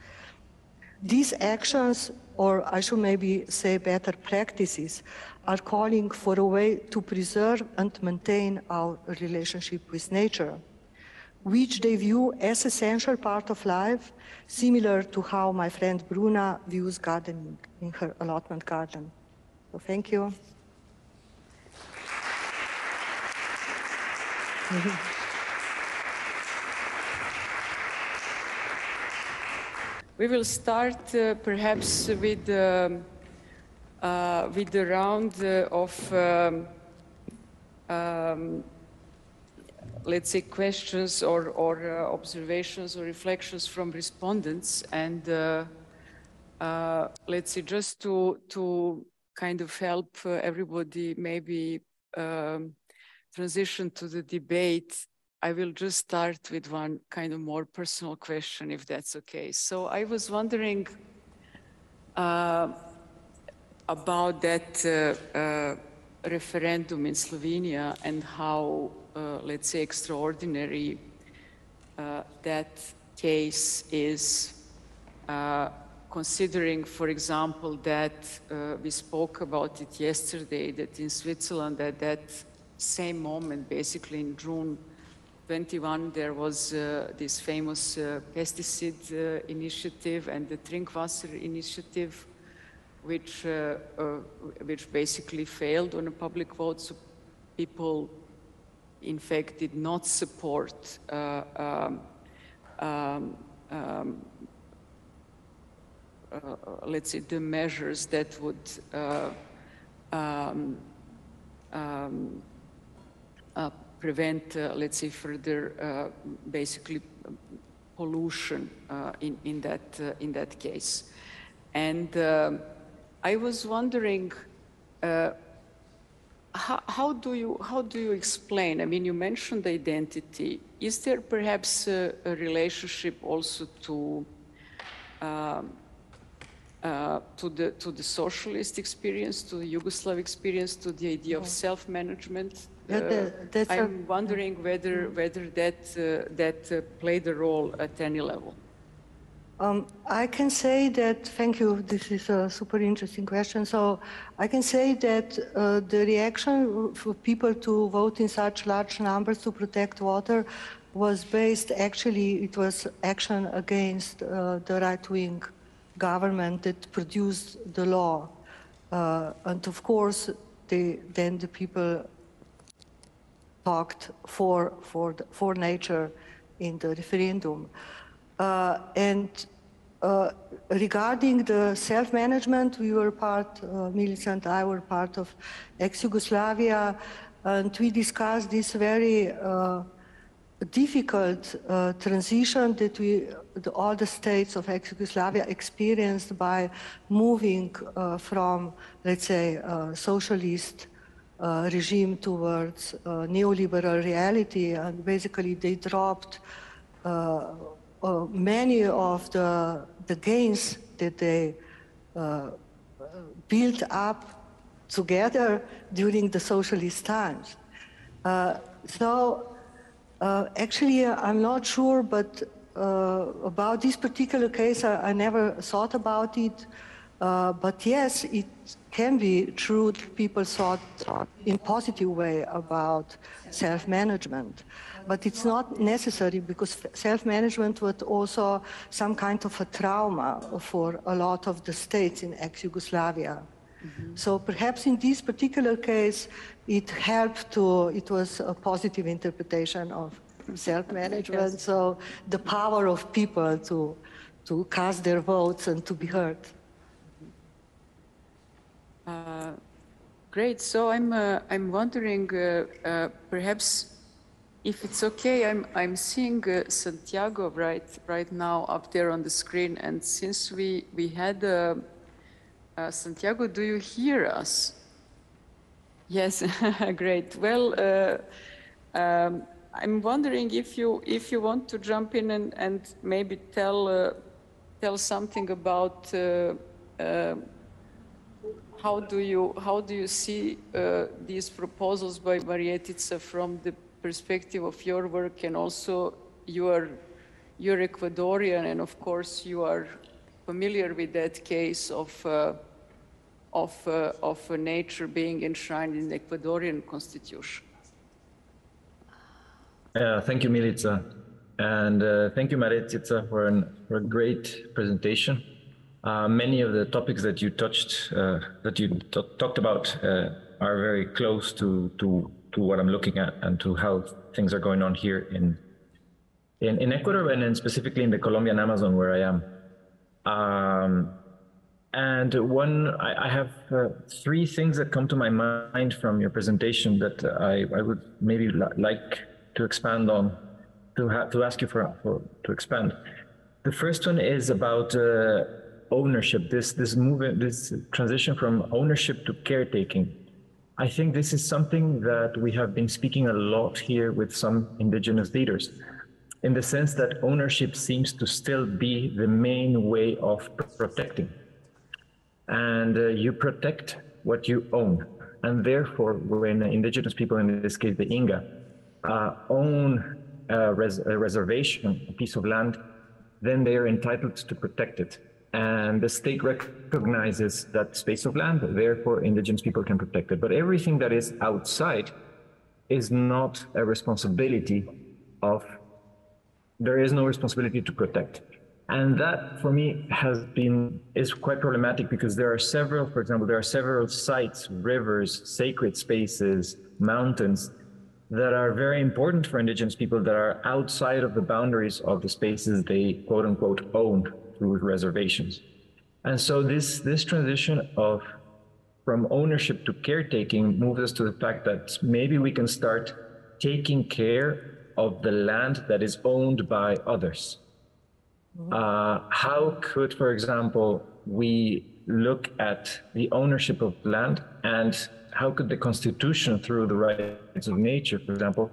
These actions, or I should maybe say better practices, are calling for a way to preserve and maintain our relationship with nature which they view as essential part of life, similar to how my friend Bruna views gardening in her allotment garden. So thank you. We will start uh, perhaps with, um, uh, with the round uh, of um, um, let's say, questions or, or uh, observations or reflections from respondents. And uh, uh, let's say, just to, to kind of help everybody maybe um, transition to the debate, I will just start with one kind of more personal question, if that's okay. So I was wondering uh, about that uh, referendum in Slovenia and how uh, let's say, extraordinary uh, that case is uh, considering, for example, that uh, we spoke about it yesterday, that in Switzerland at that same moment, basically in June 21, there was uh, this famous uh, pesticide initiative and the Trinkwasser initiative, which, which basically failed on a public vote. So people in fact, did not support uh, um, um, um, uh, let's say, the measures that would uh, um, um, uh, prevent, uh, let's say, further, uh, basically, pollution in, in, that, in that case. And I was wondering, how, how, do you how do you explain? I mean, you mentioned identity. Is there perhaps a, a relationship also to um, uh, to the to the socialist experience, to the Yugoslav experience, to the idea of self-management? Uh, I'm a, wondering whether whether that uh, that uh, played a role at any level. Um, I can say that, thank you, this is a super interesting question. So I can say that uh, the reaction for people to vote in such large numbers to protect water was based, actually, it was action against uh, the right-wing government that produced the law. Uh, and of course, they, then the people talked for, for, the, for nature in the referendum. Uh, and uh, regarding the self-management, we were part, uh, and I were part of ex-Yugoslavia, and we discussed this very uh, difficult uh, transition that we, the, all the states of ex-Yugoslavia experienced by moving uh, from, let's say, socialist uh, regime towards neoliberal reality, and basically they dropped uh, many of the, the gains that they uh, built up together during the socialist times. Uh, so uh, actually, I'm not sure, but uh, about this particular case, I, I, never thought about it. Uh, but yes, it can be true that people thought, in positive way about self-management. But it's not necessary because self-management was also some kind of a trauma for a lot of the states in ex-Yugoslavia. Mm-hmm. So perhaps in this particular case, it helped to, it was a positive interpretation of self-management. Yes. So the power of people to, to cast their votes and to be heard. Uh, great. So I'm uh, I'm wondering, uh, uh perhaps, if it's okay. I'm I'm seeing uh, Santiago right right now up there on the screen, and since we we had uh, Santiago, do you hear us? Yes. great. Well. Um, I'm wondering if you if you want to jump in and, and maybe tell tell something about how do you how do you see uh, these proposals by Marjetica from the perspective of your work and also your you're Ecuadorian and of course you are familiar with that case of uh, of uh, of nature being enshrined in the Ecuadorian constitution. Uh, thank you, Milica, and uh, thank you, Marjetica, for, an, for a great presentation. Uh, many of the topics that you touched, uh, that you talked about, uh, are very close to, to to what I'm looking at and to how things are going on here in in, in Ecuador and then specifically in the Colombian Amazon where I am. Um, and one, I, I have uh, three things that come to my mind from your presentation that I, I would maybe li like to expand on, to, ha- to ask you for, for to expand. The first one is about uh, ownership, this this movement, this transition from ownership to caretaking. I think this is something that we have been speaking a lot here with some indigenous leaders, in the sense that ownership seems to still be the main way of protecting. And uh, you protect what you own. And therefore, when indigenous people, in this case the Inga, uh, own a, res a reservation, a piece of land, then they are entitled to protect it and the state recognizes that space of land, therefore indigenous people can protect it. But everything that is outside is not a responsibility of, there is no responsibility to protect. And that for me has been, is quite problematic because there are several, for example, there are several sites, rivers, sacred spaces, mountains that are very important for indigenous people that are outside of the boundaries of the spaces they quote unquote own through reservations. And so this, this transition of from ownership to caretaking moves us to the fact that maybe we can start taking care of the land that is owned by others. Mm-hmm. Uh, how could, for example, we look at the ownership of land and how could the constitution through the rights of nature, for example,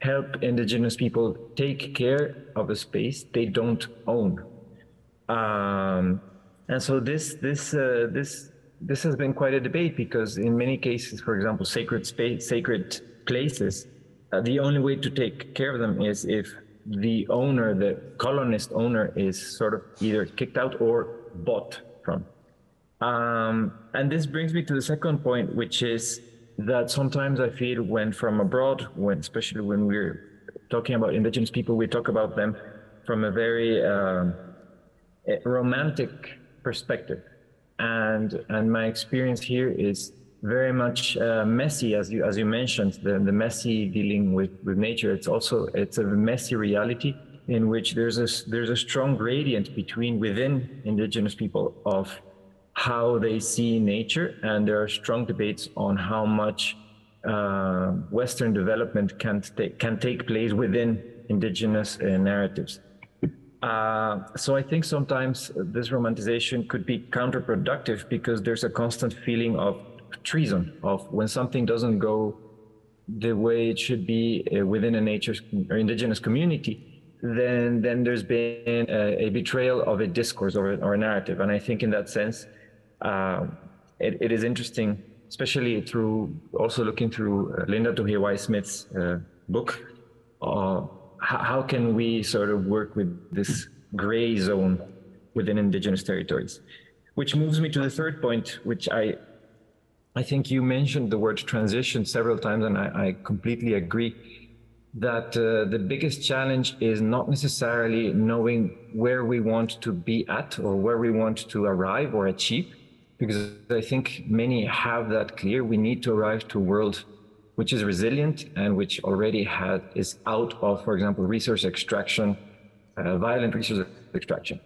help indigenous people take care of a space they don't own? Um, and so this this uh, this this has been quite a debate because in many cases, for example, sacred space, sacred places, uh, the only way to take care of them is if the owner, the colonist owner, is sort of either kicked out or bought from. Um, and this brings me to the second point, which is that sometimes I feel when from abroad, when especially when we're talking about indigenous people, we talk about them from a very um, romantic perspective. And, and my experience here is very much uh, messy, as you, as you mentioned, the, the messy dealing with, with nature. It's also, it's a messy reality in which there's a, there's a strong gradient between within indigenous people of how they see nature. And there are strong debates on how much uh, Western development can, take can take place within indigenous uh, narratives. Uh, so I think sometimes this romanticization could be counterproductive because there's a constant feeling of treason, of when something doesn't go the way it should be uh, within a nature or indigenous community, then then there's been a, a betrayal of a discourse or, or, a narrative. And I think in that sense, uh, it, it is interesting, especially through also looking through uh, Linda Tuhiwai Smith's uh, book how can we sort of work with this gray zone within indigenous territories? which moves me to the third point, which I, I think you mentioned the word transition several times, and I, I completely agree that uh, the biggest challenge is not necessarily knowing where we want to be at or where we want to arrive or achieve, because I think many have that clear. We need to arrive to a world which is resilient and which already had, is out of, for example, resource extraction, uh, violent resource extraction.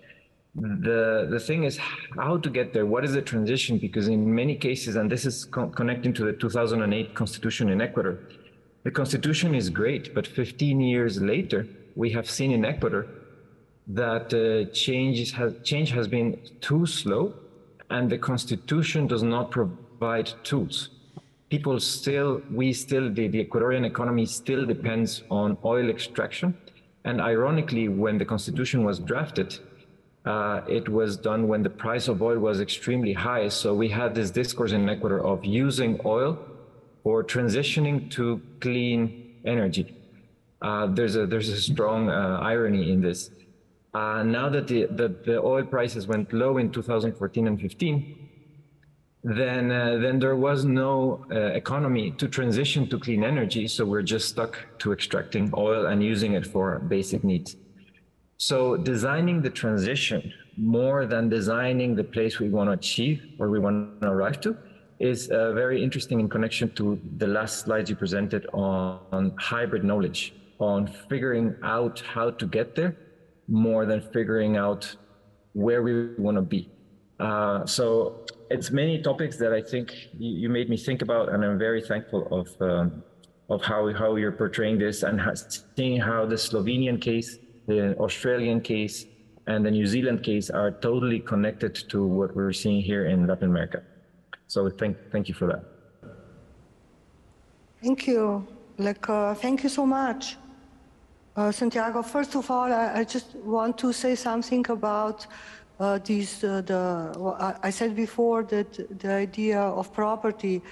The, the thing is how to get there. What is the transition? Because in many cases, and this is co connecting to the 2008 constitution in Ecuador, the constitution is great, but 15 years later, we have seen in Ecuador that uh, change, has, change has been too slow and the constitution does not provide tools. People still, we still, the, the Ecuadorian economy still depends on oil extraction. And ironically, when the constitution was drafted, uh, it was done when the price of oil was extremely high. So we had this discourse in Ecuador of using oil or transitioning to clean energy. Uh, there's a there's a strong uh, irony in this. Uh, now that the, the, the oil prices went low in 2014 and 15, then uh, then there was no uh, economy to transition to clean energy. So we're just stuck to extracting oil and using it for basic needs. So designing the transition more than designing the place we want to achieve or we want to arrive to is uh, very interesting in connection to the last slides you presented on, on hybrid knowledge, on figuring out how to get there more than figuring out where we want to be. Uh, so it's many topics that I think you, made me think about, and I'm very thankful of um, of how how you're portraying this and how, seeing how the Slovenian case, the Australian case, and the New Zealand case are totally connected to what we're seeing here in Latin America. So thank, thank you for that. Thank you. Like, uh, thank you so much. Uh, Santiago, first of all, I, I, just want to say something about uh, these, uh, the, I, said before that the idea of property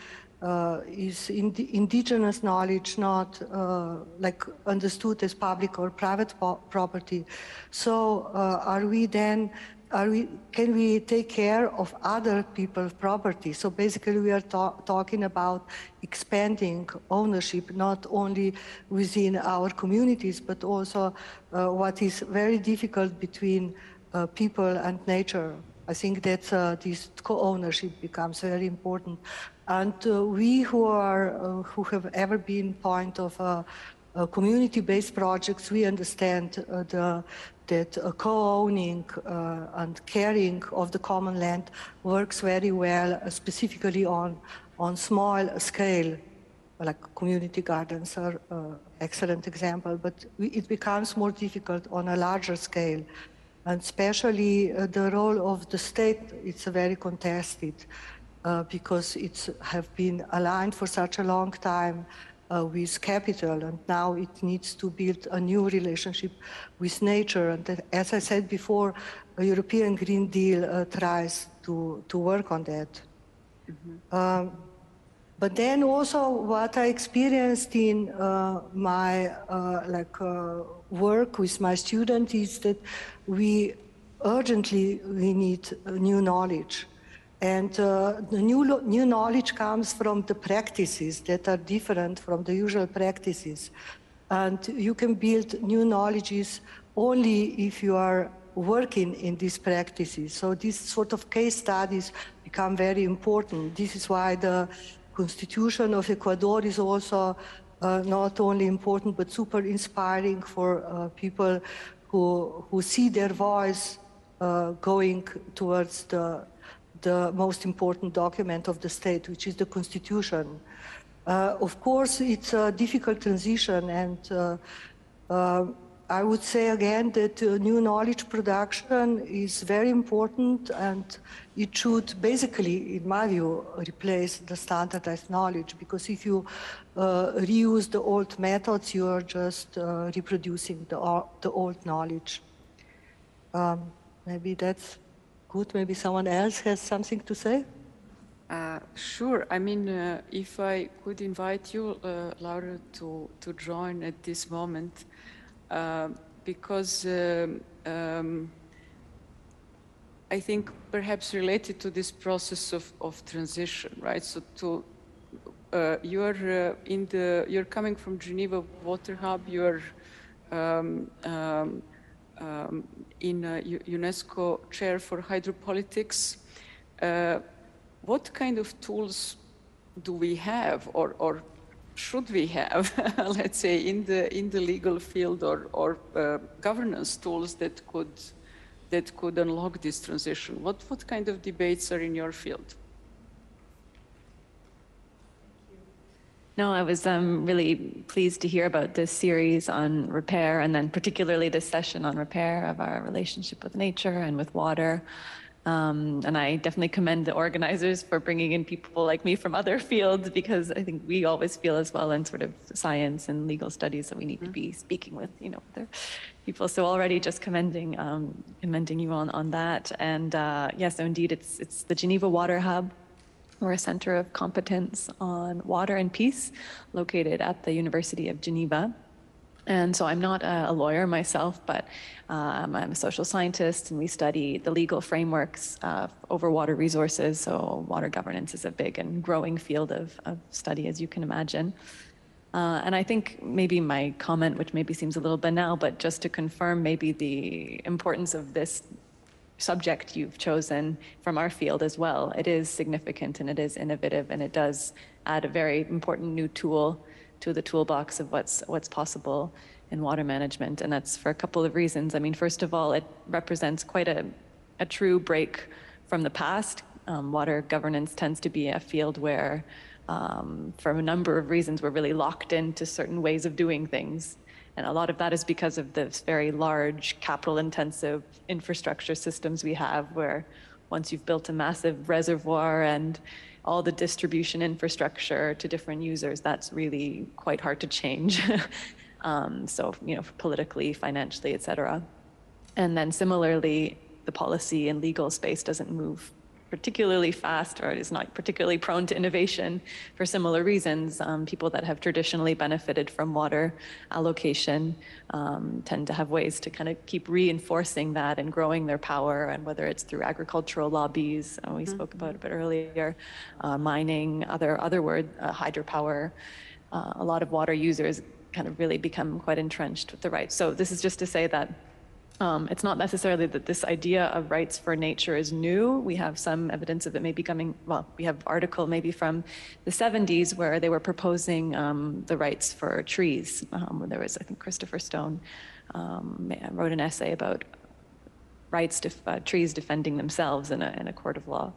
uh, is in indigenous knowledge, not uh, like understood as public or private property. So are we then Are we, can we take care of other people's property? So basically we are ta talking about expanding ownership, not only within our communities, but also uh, what is very difficult between uh, people and nature. I think that uh, this co-ownership becomes very important. And uh, we who are, uh, who have ever been point of uh, community-based projects, we understand the that uh, co-owning uh, and caring of the common land works very well, uh, specifically on, on small scale, like community gardens are uh, excellent example, but it becomes more difficult on a larger scale. And especially uh, the role of the state, it's very contested uh, because it's have been aligned for such a long time uh, with capital, and now it needs to build a new relationship with nature. And as I said before, a European Green Deal uh, tries to, to work on that. Mm -hmm. um, but then also what I experienced in uh, my uh, like uh, work with my students is that we urgently we need new knowledge. And uh, the new, new knowledge comes from the practices that are different from the usual practices. And you can build new knowledges only if you are working in these practices. So these sort of case studies become very important. This is why the constitution of Ecuador is also uh, not only important, but super inspiring for uh, people who, who see their voice uh, going towards the the most important document of the state, which is the constitution. Uh, of course, it's a difficult transition, and uh, uh, I would say again that uh, new knowledge production is very important, and it should basically, in my view, replace the standardized knowledge. Because if you uh, reuse the old methods, you are just uh, reproducing the, the old knowledge. Um, maybe that's good. Maybe someone else has something to say? Uh, sure. I mean, uh, if I could invite you, uh, Laura, to, to join at this moment, because um, um, I think perhaps related to this process of, of transition, right? So to uh, you're uh, in the you're coming from Geneva Water Hub. You're um, um, um, in uh, UNESCO chair for hydropolitics. Uh, what kind of tools do we have, or, or should we have, let's say, in the in the legal field or or uh, governance tools that could that could unlock this transition? What what kind of debates are in your field? No, I was um, really pleased to hear about this series on repair, and then particularly this session on repair of our relationship with nature and with water. Um, and I definitely commend the organizers for bringing in people like me from other fields because I think we always feel as well in sort of science and legal studies that we need to be speaking with, you know, other people. So already just commending um, commending you on on that. And uh, yes, yeah, so indeed, it's it's the Geneva Water Hub we're a center of competence on water and peace located at the University of Geneva. And so I'm not a, lawyer myself, but um, I'm a social scientist, and we study the legal frameworks uh, over water resources. So water governance is a big and growing field of, of study, as you can imagine. Uh, and I think maybe my comment, which maybe seems a little banal, but just to confirm maybe the importance of this subject you've chosen from our field as well. It is significant and it is innovative and it does add a very important new tool to the toolbox of what's what's possible in water management. And that's for a couple of reasons. I mean, first of all, it represents quite a, a true break from the past. Um, water governance tends to be a field where, um, for a number of reasons, we're really locked into certain ways of doing things. And a lot of that is because of this very large capital intensive infrastructure systems we have where once you've built a massive reservoir and all the distribution infrastructure to different users, that's really quite hard to change. um, so, you know, politically, financially, et cetera. And then similarly, the policy and legal space doesn't move particularly fast or is not particularly prone to innovation for similar reasons. Um, people that have traditionally benefited from water allocation um, tend to have ways to kind of keep reinforcing that and growing their power, and whether it's through agricultural lobbies, uh, we mm-hmm. spoke about a bit earlier, uh, mining, other other word, uh, hydropower. Uh, a lot of water users kind of really become quite entrenched with the rights. So this is just to say that um, it's not necessarily that this idea of rights for nature is new. We have some evidence of it maybe coming, well, we have article maybe from the 70s where they were proposing um, the rights for trees. Um, there was, I think, Christopher Stone um, wrote an essay about rights to uh, trees defending themselves in a, in a court of law.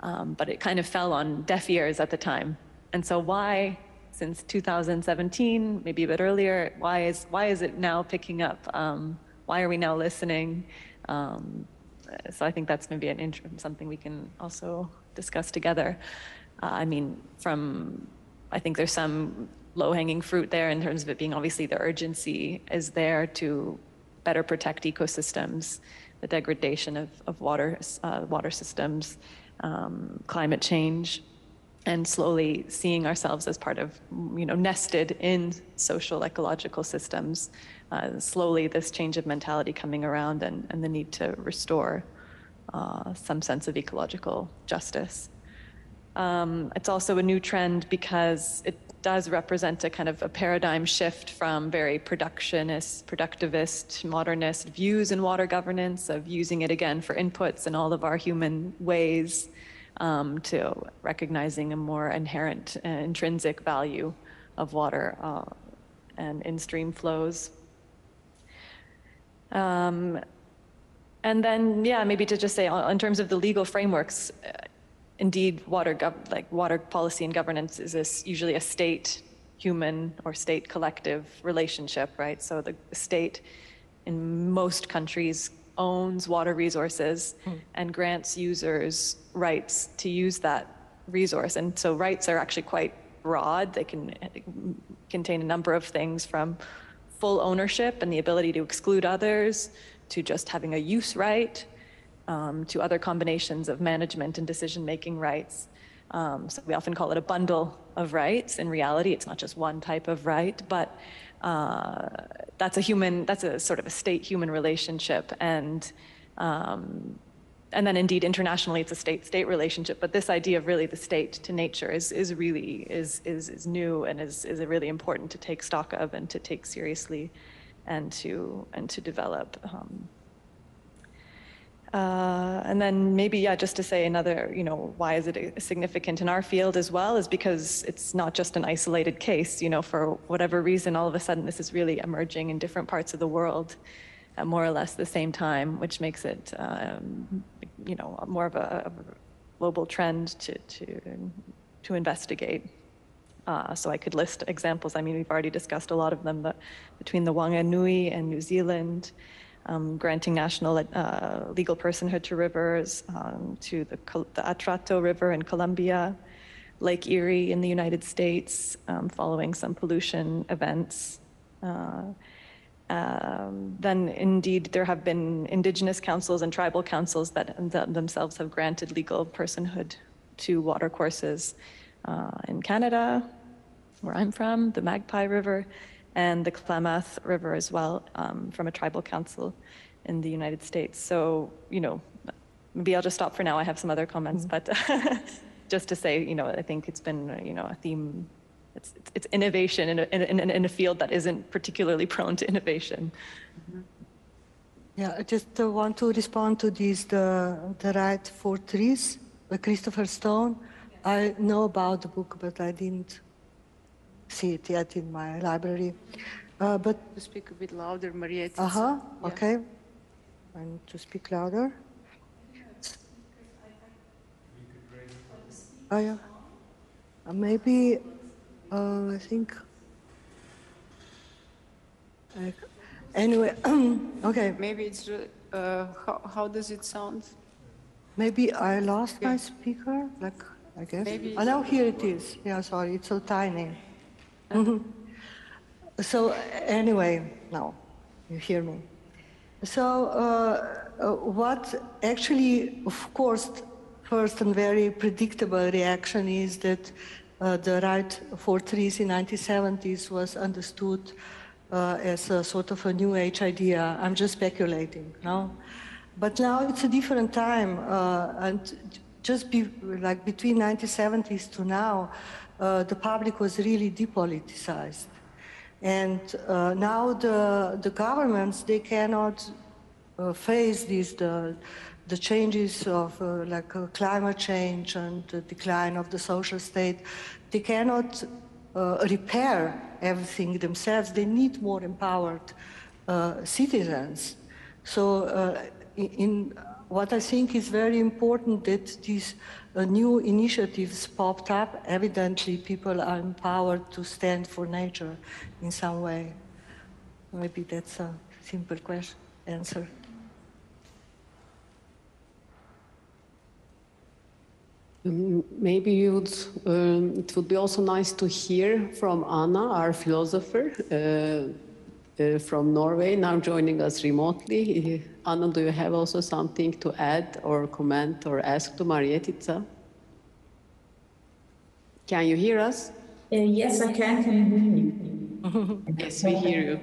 Um, but it kind of fell on deaf ears at the time. And so why since 2017, maybe a bit earlier, why is, why is it now picking up? Why are we now listening? Um, so I think that's maybe an int- something we can also discuss together. Uh, I mean, from I think there's some low-hanging fruit there in terms of it being obviously the urgency is there to better protect ecosystems, the degradation of, of water uh, water systems, um, climate change, and slowly seeing ourselves as part of you know nested in social ecological systems uh, slowly this change of mentality coming around and, and the need to restore uh, some sense of ecological justice. Um, it's also a new trend because it does represent a kind of a paradigm shift from very productionist, productivist, modernist views in water governance of using it again for inputs in all of our human ways um, to recognizing a more inherent, uh, intrinsic value of water uh, and in-stream flows. Um, and then, yeah, maybe to just say, uh, in terms of the legal frameworks, uh, indeed, water gov- like water policy and governance is this usually a state, human, or state collective relationship, right? So the state in most countries owns water resources mm. and grants users rights to use that resource. And so rights are actually quite broad. They can uh, contain a number of things from full ownership and the ability to exclude others, to just having a use right, um, to other combinations of management and decision making rights. Um, so we often call it a bundle of rights. In reality, it's not just one type of right, but uh, that's a human, that's a sort of a state human relationship. And um, and then indeed internationally it's a state-state relationship. But this idea of really the state to nature is is really is is is new and is is really important to take stock of and to take seriously, and to and to develop. Um, uh, and then maybe, yeah, just to say another, you know, why is it significant in our field as well is because it's not just an isolated case, you know, for whatever reason, all of a sudden this is really emerging in different parts of the world at more or less the same time, which makes it, um, you know, more of a, global trend to, to, to investigate. Uh, so I could list examples. I mean, we've already discussed a lot of them, but between the Whanganui and New Zealand, um, granting national uh, legal personhood to rivers, um, to the, the, Atrato River in Colombia, Lake Erie in the United States, um, following some pollution events. Uh, um, then indeed there have been indigenous councils and tribal councils that, that themselves have granted legal personhood to watercourses uh, in Canada, where I'm from, the Magpie River, and the Klamath River as well um, from a tribal council in the United States. So, you know, maybe I'll just stop for now. I have some other comments, mm-hmm. but just to say, you know, I think it's been, you know, a theme. It's, it's, it's innovation in a, in, a, in a field that isn't particularly prone to innovation. Mm-hmm. Yeah, I just uh, want to respond to this, the, the right for trees by Christopher Stone. I know about the book, but I didn't see it yet in my library. Uh, but to speak a bit louder, Maria. Uh huh. Yeah. Okay. I need to speak louder. Oh yeah. Uh, maybe. Uh, I think. anyway. okay. Maybe it's. Uh, how, how does it sound? Maybe I lost yeah. my speaker. Like I guess. Maybe. Oh, now here it is. Yeah. Sorry. It's so tiny. Mm-hmm. So anyway, now you hear me. So uh, uh, what actually, of course, first and very predictable reaction is that uh, the right for trees in 1970s was understood uh, as a sort of a new age idea. I'm just speculating, no? But now it's a different time, uh, and just be, like between 1970s to now, uh, the public was really depoliticized. And uh, now the, the governments, they cannot uh, face these, the, the changes of uh, like uh, climate change and the decline of the social state. They cannot uh, repair everything themselves. They need more empowered citizens. So in, in what I think is very important that these uh, new initiatives popped up. Evidently, people are empowered to stand for nature in some way. Maybe that's a simple question, answer. Um, maybe you would, um, it would be also nice to hear from Anna, our philosopher, uh, uh, from Norway, now joining us remotely. Uh, Anna, do you have also something to add or comment or ask to Marjetica? Can you hear us? Uh, yes, I can. Can you hear me? yes, we hear you.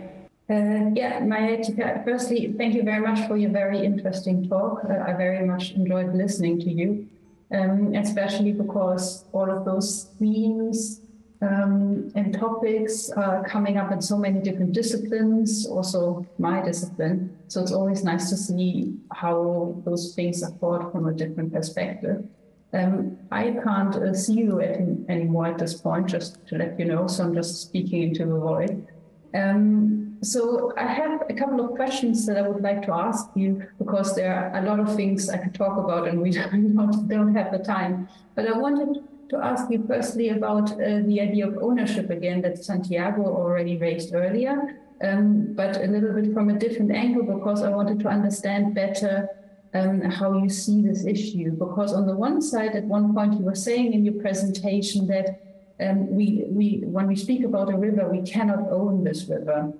Uh, yeah, Marjetica, firstly, thank you very much for your very interesting talk. Uh, I very much enjoyed listening to you, um, especially because all of those themes um, and topics are coming up in so many different disciplines, also my discipline. So it's always nice to see how those things are thought from a different perspective. Um, I can't uh, see you at, anymore at this point, just to let you know. So I'm just speaking into the void. Um, so I have a couple of questions that I would like to ask you because there are a lot of things I could talk about and we don't, don't have the time. But I wanted to ask you firstly about uh, the idea of ownership again that Santiago already raised earlier, um, but a little bit from a different angle because I wanted to understand better um, how you see this issue. Because on the one side, at one point you were saying in your presentation that um, we, we, when we speak about a river, we cannot own this river.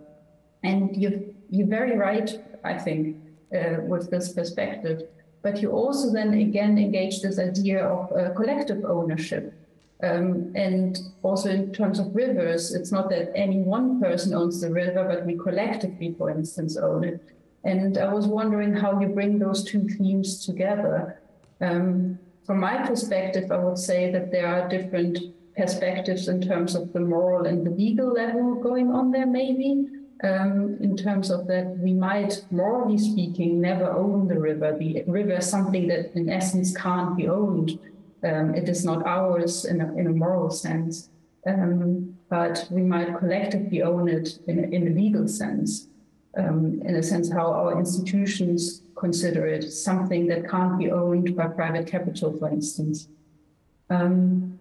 And you're, you're very right, I think, uh, with this perspective. But you also then again engage this idea of uh, collective ownership. Um, and also in terms of rivers, it's not that any one person owns the river, but we collectively, for instance, own it. And I was wondering how you bring those two themes together. Um, from my perspective, I would say that there are different perspectives in terms of the moral and the legal level going on there, maybe. Um, in terms of that, we might, morally speaking, never own the river. The river is something that, in essence, can't be owned. Um, it is not ours in a, in a moral sense, um, but we might collectively own it in a, in a legal sense. Um, in a sense, how our institutions consider it something that can't be owned by private capital, for instance. Um,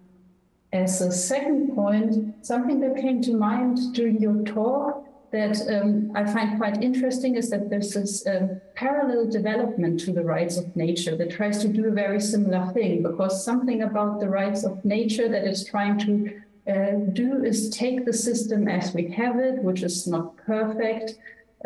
as a second point, something that came to mind during your talk that um, I find quite interesting is that there's this um, parallel development to the rights of nature that tries to do a very similar thing because something about the rights of nature that it's trying to uh, do is take the system as we have it, which is not perfect,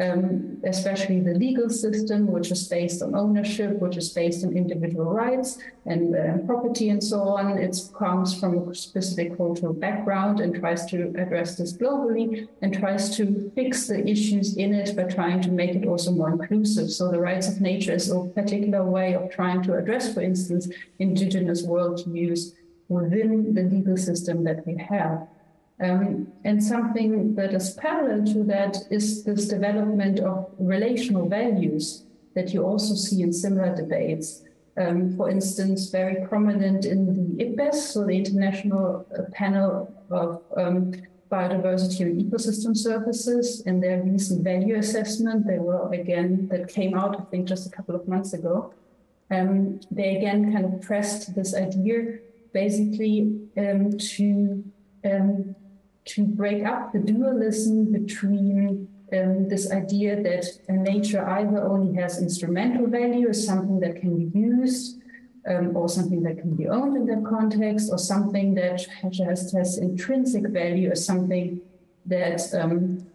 um, especially the legal system, which is based on ownership, which is based on individual rights and uh, property and so on. It comes from a specific cultural background and tries to address this globally and tries to fix the issues in it by trying to make it also more inclusive. So the rights of nature is a particular way of trying to address, for instance, indigenous worldviews within the legal system that we have. Um, and something that is parallel to that is this development of relational values that you also see in similar debates. Um, for instance, very prominent in the IPBES, so the International uh, Panel of um, Biodiversity and Ecosystem Services, in their recent value assessment, they were again, that came out, I think, just a couple of months ago. Um, they again kind of pressed this idea basically um, to um, to break up the dualism between um, this idea that nature either only has instrumental value as something that can be used um, or something that can be owned in that context or something that has, has intrinsic value as something that um,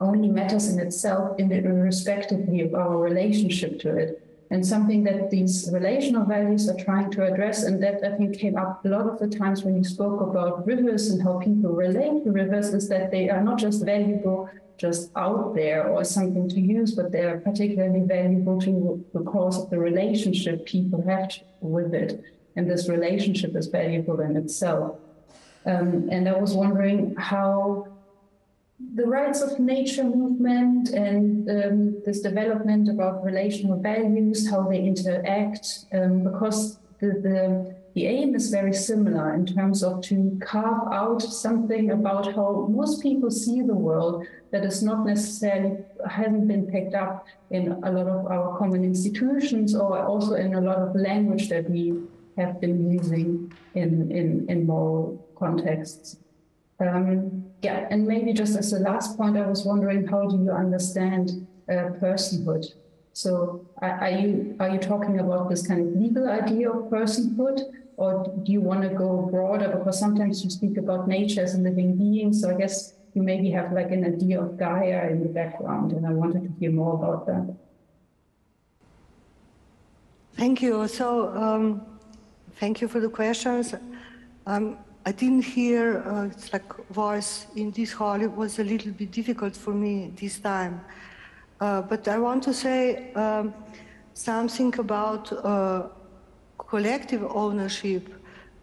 only matters in itself in irrespectively of our relationship to it and something that these relational values are trying to address. And that I think came up a lot of the times when you spoke about rivers and how people relate to rivers is that they are not just valuable just out there or something to use, but they are particularly valuable to because of the relationship people have with it. And this relationship is valuable in itself. Um, and I was wondering how the rights of nature movement and um, this development about relational values, how they interact, um, because the, the, the aim is very similar in terms of to carve out something about how most people see the world that is not necessarily hasn't been picked up in a lot of our common institutions or also in a lot of language that we have been using in, in, in moral contexts. Um, yeah, and maybe just as a last point, I was wondering how do you understand uh, personhood? So are, you are you talking about this kind of legal idea of personhood, or do you want to go broader? Because sometimes you speak about nature as a living being, so I guess you maybe have like an idea of Gaia in the background, and I wanted to hear more about that. Thank you. So, um, thank you for the questions. Um, I didn't hear, uh, it's like voice in this hall. It was a little bit difficult for me this time. Uh, but I want to say um, something about uh, collective ownership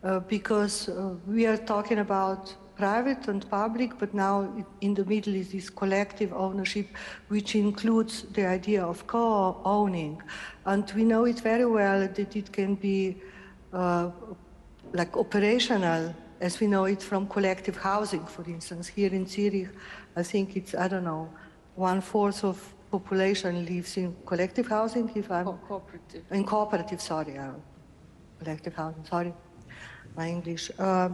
uh, because uh, we are talking about private and public, but now in the middle is this collective ownership, which includes the idea of co-owning. And we know it very well that it can be uh, like operational as we know it from collective housing, for instance. Here in Zurich, I think it's, I don't know, one fourth of population lives in collective housing, if I'm... Co cooperative. In cooperative, sorry. Uh, collective housing, sorry, my English. Uh,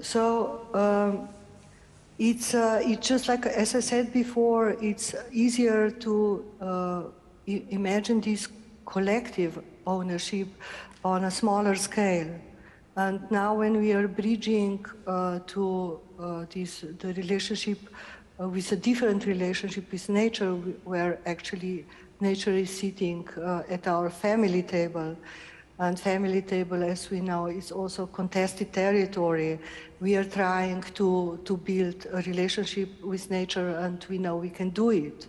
so um, it's, uh, it's just like, as I said before, it's easier to uh, imagine this collective ownership on a smaller scale. And now when we are bridging uh, to uh, this, the relationship uh, with a different relationship with nature, where actually nature is sitting uh, at our family table, and family table, as we know, is also contested territory. We are trying to, to build a relationship with nature, and we know we can do it.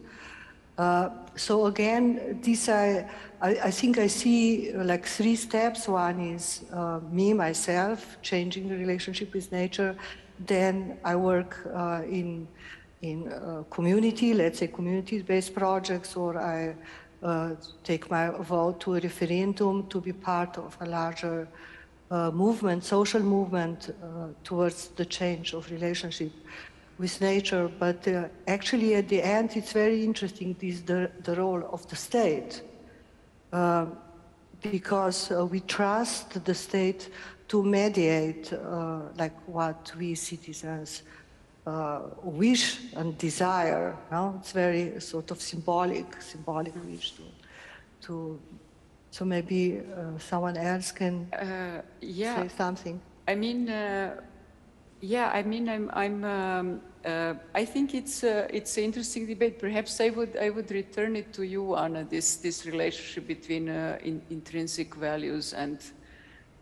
Uh, so again, these I, I, I, think I see like three steps. One is uh, me, myself, changing the relationship with nature. Then I work uh, in, in uh, community, let's say community-based projects, or I uh, take my vote to a referendum to be part of a larger uh, movement, social movement towards the change of relationship with nature, but uh, actually at the end it's very interesting this the, the role of the state uh, because uh, we trust the state to mediate uh, like what we citizens uh, wish and desire. No? It's very sort of symbolic, symbolic wish to, to so maybe uh, someone else can yeah. say something. I mean, yeah, I mean, I'm, I'm, um, uh, I think it's, uh, it's an interesting debate. Perhaps I would, I would return it to you, Anna, this, this relationship between uh, in, intrinsic values and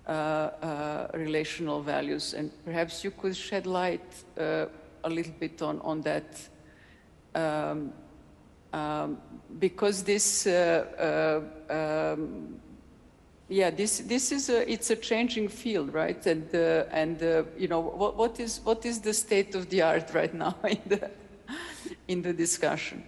uh, uh, relational values. And perhaps you could shed light a little bit on, on that. Um, um, because this um, yeah, this this is a it's a changing field, right? And uh, and uh, you know what what is what is the state of the art right now in the in the discussion?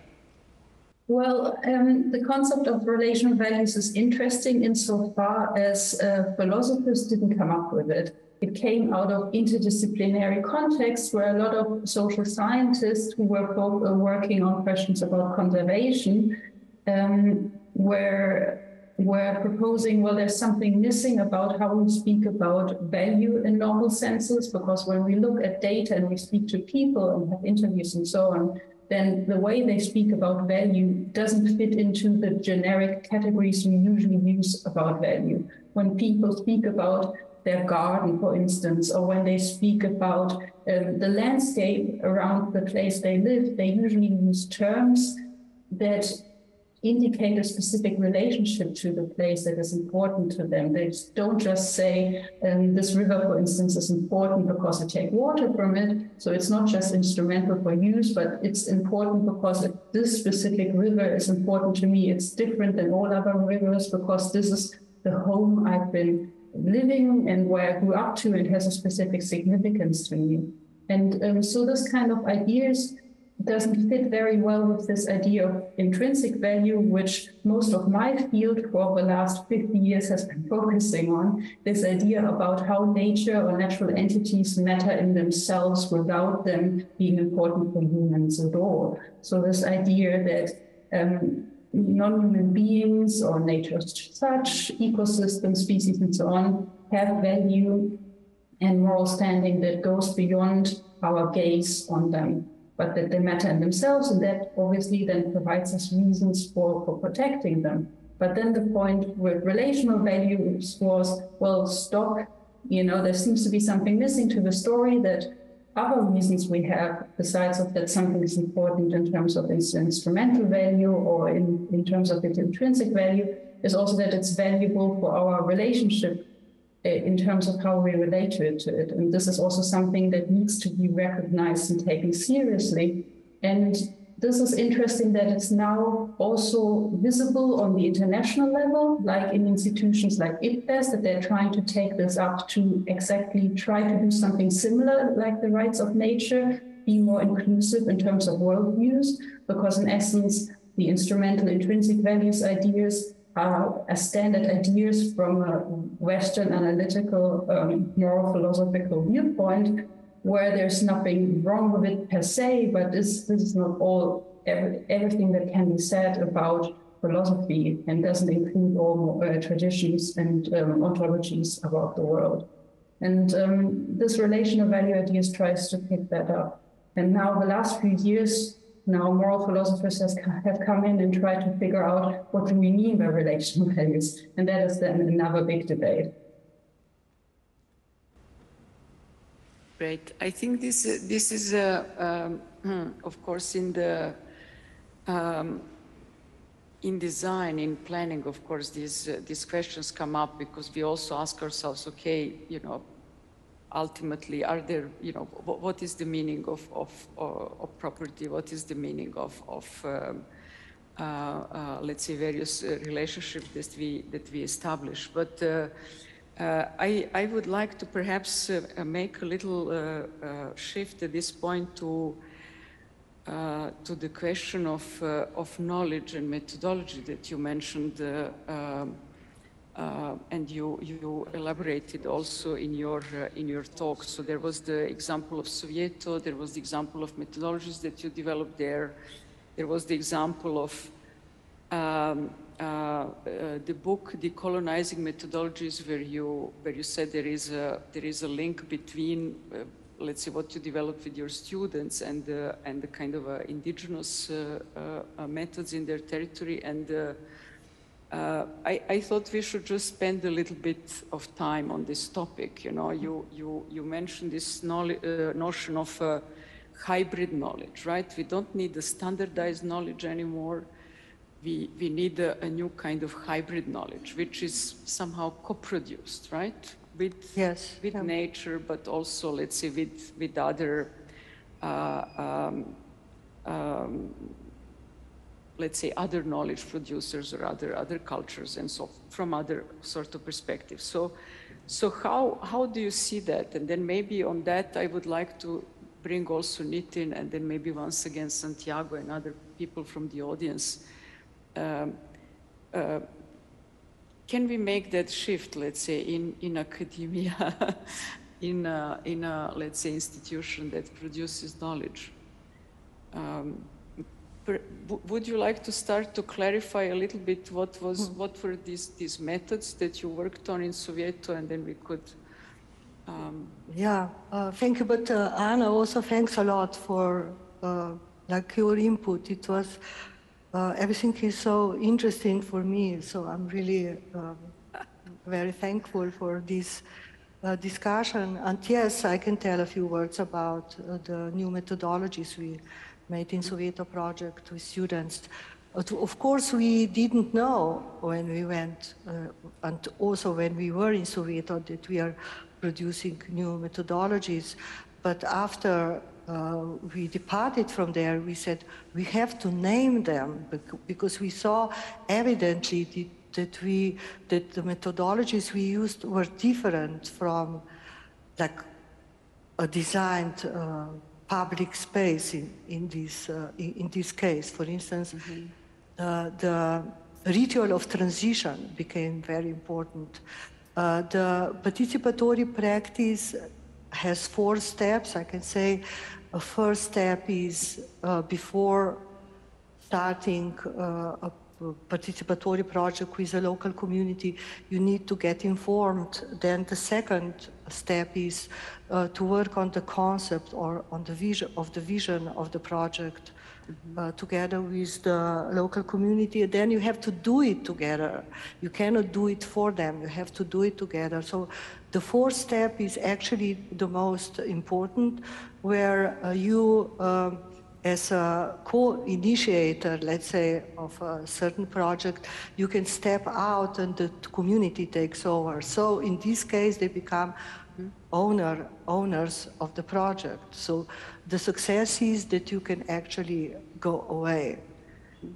Well, um, the concept of relational values is interesting insofar as uh, philosophers didn't come up with it. It came out of interdisciplinary contexts where a lot of social scientists who were both uh, working on questions about conservation um, were were proposing, well, there's something missing about how we speak about value in normal senses, because when we look at data and we speak to people and have interviews and so on, then the way they speak about value doesn't fit into the generic categories we usually use about value. When people speak about their garden, for instance, or when they speak about um, the landscape around the place they live, they usually use terms that indicate a specific relationship to the place that is important to them. They don't just say, um, this river, for instance, is important because I take water from it. So it's not just instrumental for use, but it's important because this specific river is important to me. It's different than all other rivers because this is the home I've been living and where I grew up to and has a specific significance to me. And um, so this kind of ideas doesn't fit very well with this idea of intrinsic value, which most of my field for the last 50 years has been focusing on. This idea about how nature or natural entities matter in themselves without them being important for humans at all. So, this idea that um, non human beings or nature as such, ecosystems, species, and so on, have value and moral standing that goes beyond our gaze on them but that they matter in themselves, and that obviously then provides us reasons for, for protecting them. But then the point with relational values was, well, stop, you know, there seems to be something missing to the story that other reasons we have, besides of that something is important in terms of its instrumental value or in, in terms of its intrinsic value, is also that it's valuable for our relationship Uh, in terms of how we relate to it, to it. And this is also something that needs to be recognized and taken seriously. And this is interesting that it's now also visible on the international level, like in institutions like IPBES, that they're trying to take this up to exactly try to do something similar, like the rights of nature, be more inclusive in terms of worldviews, because in essence, the instrumental intrinsic values ideas are standard ideas from a Western analytical um, moral philosophical viewpoint, where there's nothing wrong with it per se, but this, this is not all every, everything that can be said about philosophy and doesn't include all uh, traditions and um, ontologies about the world. And um, this relation of value ideas tries to pick that up. And now the last few years, now moral philosophers has, have come in and tried to figure out what do we mean by relational values. And that is then another big debate. Great. I think this, this is, uh, um, hmm, of course, in the um, in design, in planning, of course, these uh, these questions come up because we also ask ourselves, okay, you know, ultimately, are there, you know, what, is the meaning of, of, uh, of property? What is the meaning of, of, um, uh, uh, let's say, various uh, relationships that we, that we establish. But uh, uh, I, I would like to perhaps make a little shift at this point to, to the question of, of knowledge and methodology that you mentioned um, uh, and you, you elaborated also in your, uh, in your talk. So there was the example of Soweto, there was the example of methodologies that you developed there, there was the example of um, uh, uh the book Decolonizing Methodologies where you, where you said there is a, there is a link between uh, let's say what you developed with your students and, and the kind of indigenous methods in their territory and uh, I, I, thought we should just spend a little bit of time on this topic. You know, you, you, you mentioned this uh, notion of uh, hybrid knowledge, right? We don't need the standardized knowledge anymore. We, we need a, a new kind of hybrid knowledge, which is somehow co-produced, right? With, yes, with yeah. nature, but also, let's say, with, with other uh, um, um, let's say, other knowledge producers or other, other cultures and so from other sort of perspectives. So, so how, how do you see that? And then maybe on that, I would like to bring also Nitin and then maybe once again Santiago and other people from the audience. Um, uh, can we make that shift, let's say, in, in academia, in, a, in a, let's say, institution that produces knowledge? Um, would you like to start to clarify a little bit what was hmm. what were these these methods that you worked on in Soweto, and then we could. Um... Yeah, uh, thank you. But uh, Anna, also thanks a lot for uh, like your input. It was uh, everything is so interesting for me. So I'm really um, very thankful for this. Uh, discussion and yes, I can tell a few words about uh, the new methodologies we made in Soweto project with students. Of course, we didn't know when we went, uh, and also when we were in Soweto, that we are producing new methodologies. But after uh, we departed from there, we said we have to name them because we saw evidently that we that the methodologies we used were different from like a designed. Uh, public space in, in, this, uh, in, this case. For instance, mm-hmm. uh, the ritual of transition became very important. Uh, the participatory practice has four steps. I can say a first step is uh, before starting uh, a participatory project with a local community, you need to get informed. Then the second step is uh, to work on the concept or on the vision of the vision of the project mm-hmm. uh, together with the local community. Then you have to do it together. You cannot do it for them. You have to do it together. So the fourth step is actually the most important, where uh, you um, as a co-initiator, let's say, of a certain project, you can step out and the community takes over. So in this case, they become owner owners of the project. So the success is that you can actually go away,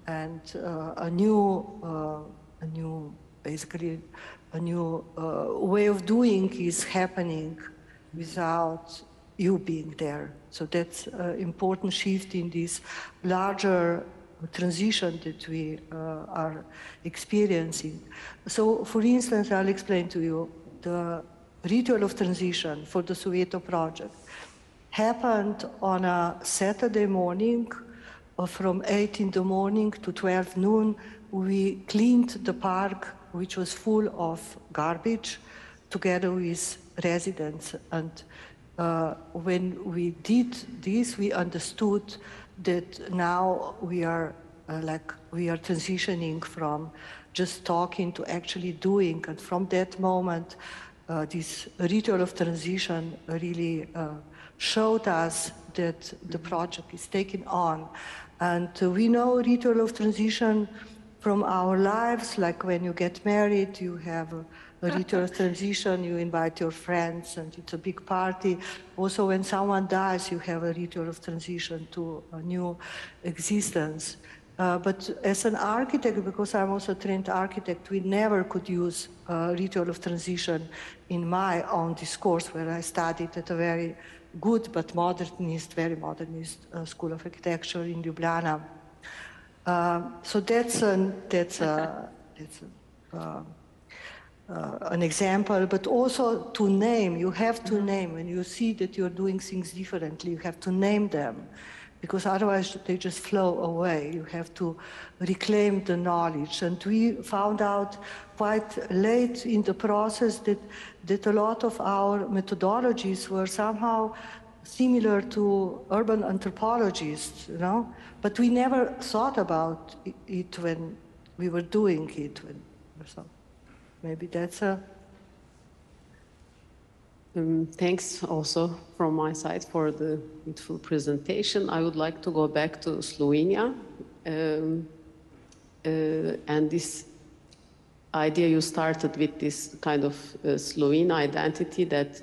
and uh, a new, uh, a new, basically, a new uh, way of doing is happening without you being there. So that's an important shift in this larger transition that we uh, are experiencing. So, for instance, I'll explain to you the ritual of transition for the Soweto project happened on a Saturday morning uh, from 8 in the morning to 12 noon. We cleaned the park, which was full of garbage, together with residents. And uh, when we did this, we understood that now we are uh, like we are transitioning from just talking to actually doing. And from that moment, uh, this ritual of transition really uh, showed us that the project is taking on. And uh, we know ritual of transition from our lives, like when you get married, you have a, a ritual of transition, you invite your friends, and it's a big party. Also, when someone dies, you have a ritual of transition to a new existence. Uh, but as an architect, because I'm also a trained architect, we never could use uh, ritual of transition in my own discourse, where I studied at a very good but modernist, very modernist uh, school of architecture in Ljubljana. Uh, so that's an, that's a, that's a, uh, uh, an example, but also to name. You have to name when you see that you're doing things differently. You have to name them because otherwise they just flow away. You have to reclaim the knowledge. And we found out quite late in the process that, that a lot of our methodologies were somehow similar to urban anthropologists, you know, but we never thought about it when we were doing it. When, so maybe that's a um, thanks also from my side for the beautiful presentation. I would like to go back to Slovenia um, uh, and this idea you started with this kind of uh, Slovene identity that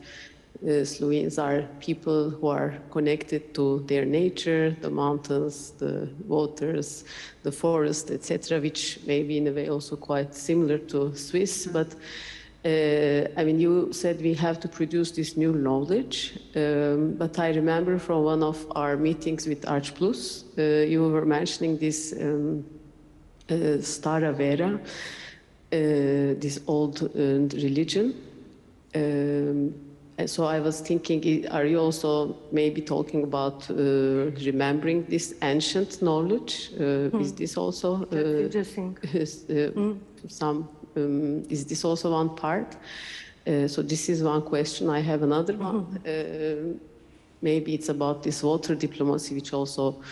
uh, Slovenes are people who are connected to their nature, the mountains, the waters, the forest, etc., which may be in a way also quite similar to Swiss, but uh, I mean, you said we have to produce this new knowledge, um, but I remember from one of our meetings with Arch Plus, uh, you were mentioning this um, uh, Stara Vera, uh, this old uh, religion. Um, so I was thinking, are you also maybe talking about uh, remembering this ancient knowledge? Hmm. Is this also interesting? Hmm. some um, is this also one part? Uh, so this is one question. I have another one. Mm-hmm. Uh, maybe it's about this water diplomacy, which also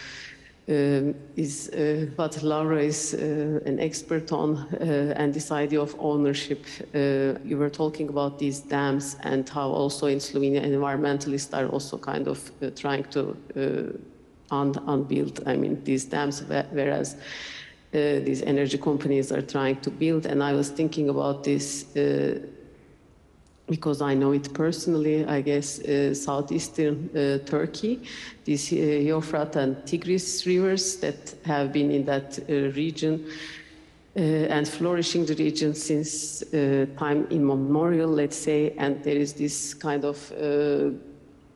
um, is uh, what Laura is uh, an expert on, uh, and this idea of ownership. Uh, you were talking about these dams and how also in Slovenia environmentalists are also kind of trying to un unbuild, I mean, these dams, whereas uh, these energy companies are trying to build. And I was thinking about this uh, because I know it personally, I guess, uh, southeastern uh, Turkey, these uh, Euphrates and Tigris rivers that have been in that uh, region uh, and flourishing the region since time immemorial, let's say, and there is this kind of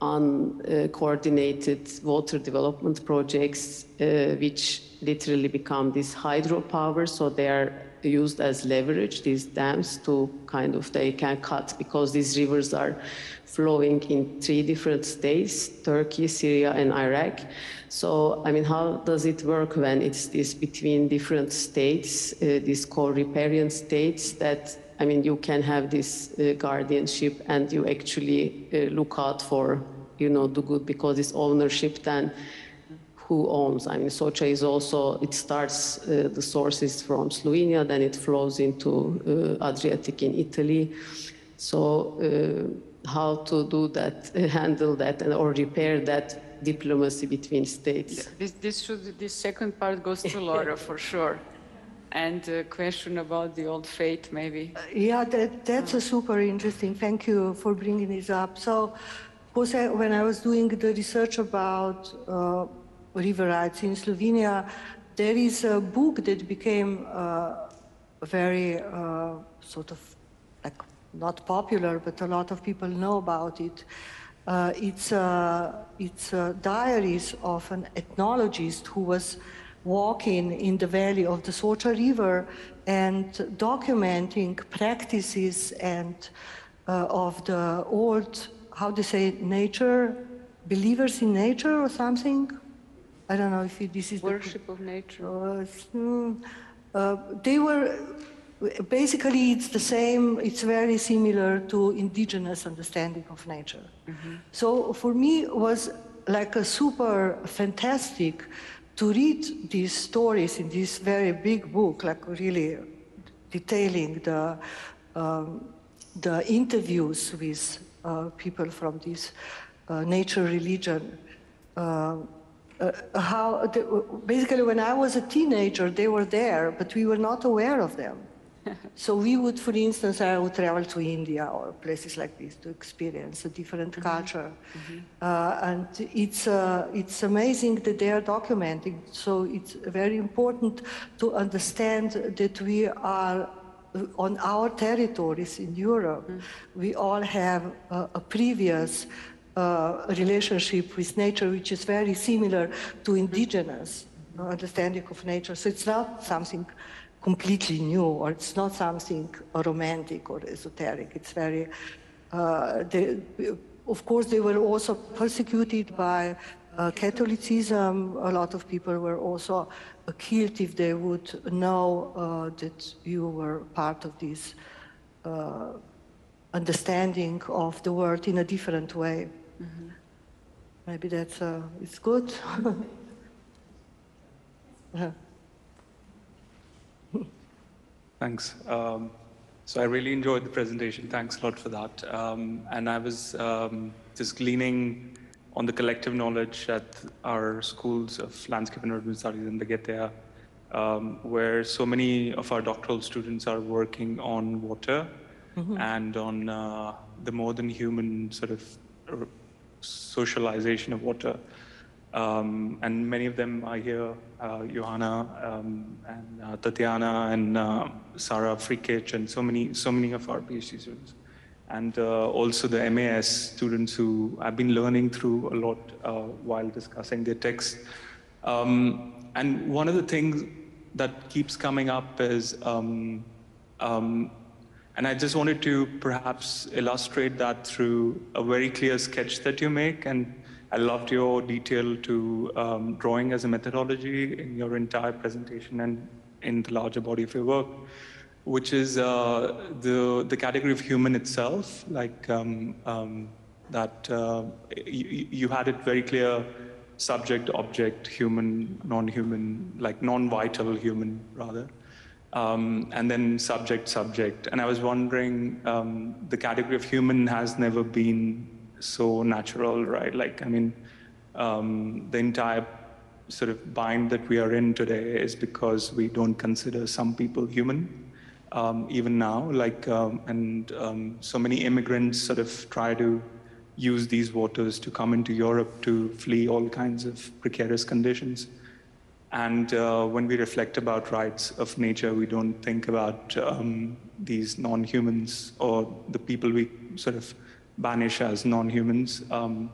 uncoordinated water development projects which literally become this hydropower. So they are used as leverage, these dams, to kind of, they can cut because these rivers are flowing in three different states, Turkey, Syria, and Iraq. So, I mean, how does it work when it's this between different states, uh, these co-riparian states that, I mean, you can have this uh, guardianship and you actually uh, look out for, you know, do good because it's ownership then who owns. I mean, Soča is also, it starts, uh, the sources from Slovenia, then it flows into uh, Adriatic in Italy. So uh, how to do that, handle that, and, or repair that diplomacy between states? This, this, should, this second part goes to Laura for sure. And a question about the old faith, maybe. Uh, yeah, that, that's a super interesting. Thank you for bringing this up. So, Jose, when I was doing the research about uh, river rights in Slovenia, there is a book that became uh, very uh, sort of like not popular, but a lot of people know about it. Uh, it's uh, it's uh, diaries of an ethnologist who was walking in the valley of the Soča River and documenting practices and uh, of the old, how do you say, nature, believers in nature or something, I don't know if this is worship of nature. Uh, mm, uh, they were basically it's the same. It's very similar to indigenous understanding of nature. Mm-hmm. So for me, it was like a super fantastic to read these stories in this very big book, like really detailing the um, the interviews with uh, people from this uh, nature religion. Uh, how basically when I was a teenager, they were there, but we were not aware of them. so we would, for instance, I would travel to India or places like this to experience a different culture, uh, and it's uh, it's amazing that they are documenting. So it's very important to understand that we are uh, on our territories in Europe. We all have uh, a previous uh, relationship with nature, which is very similar to indigenous understanding of nature. So it's not something completely new, or it's not something romantic or esoteric. It's very, uh, they, of course, they were also persecuted by uh, Catholicism. A lot of people were also killed if they would know uh, that you were part of this uh, understanding of the world in a different way. Maybe that's uh, it's good. Uh, Thanks. Um, so I really enjoyed the presentation. Thanks a lot for that. Um, and I was um, just gleaning on the collective knowledge at our schools of landscape and urban studies in the Getea, um, where so many of our doctoral students are working on water and on uh, the more than human sort of r- socialization of water. Um, and many of them are here, uh, Johanna um, and uh, Tatiana and uh, Sarah Frikic and so many, so many of our PhD students. And uh, also the MAS students who I've been learning through a lot uh, while discussing their text. Um, and one of the things that keeps coming up is um, um, and I just wanted to perhaps illustrate that through a very clear sketch that you make. And I loved your detail to um, drawing as a methodology in your entire presentation and in the larger body of your work, which is uh, the, the category of human itself, like um, um, that uh, you, you had it very clear subject, object, human, non-human, like non-vital human rather um, and then subject, subject. And I was wondering, um, the category of human has never been so natural, right? Like, I mean, um, the entire sort of bind that we are in today is because we don't consider some people human, um, even now. Like, um, and um, so many immigrants sort of try to use these waters to come into Europe to flee all kinds of precarious conditions. And uh, when we reflect about rights of nature, we don't think about um, these non humans or the people we sort of banish as non humans. Um,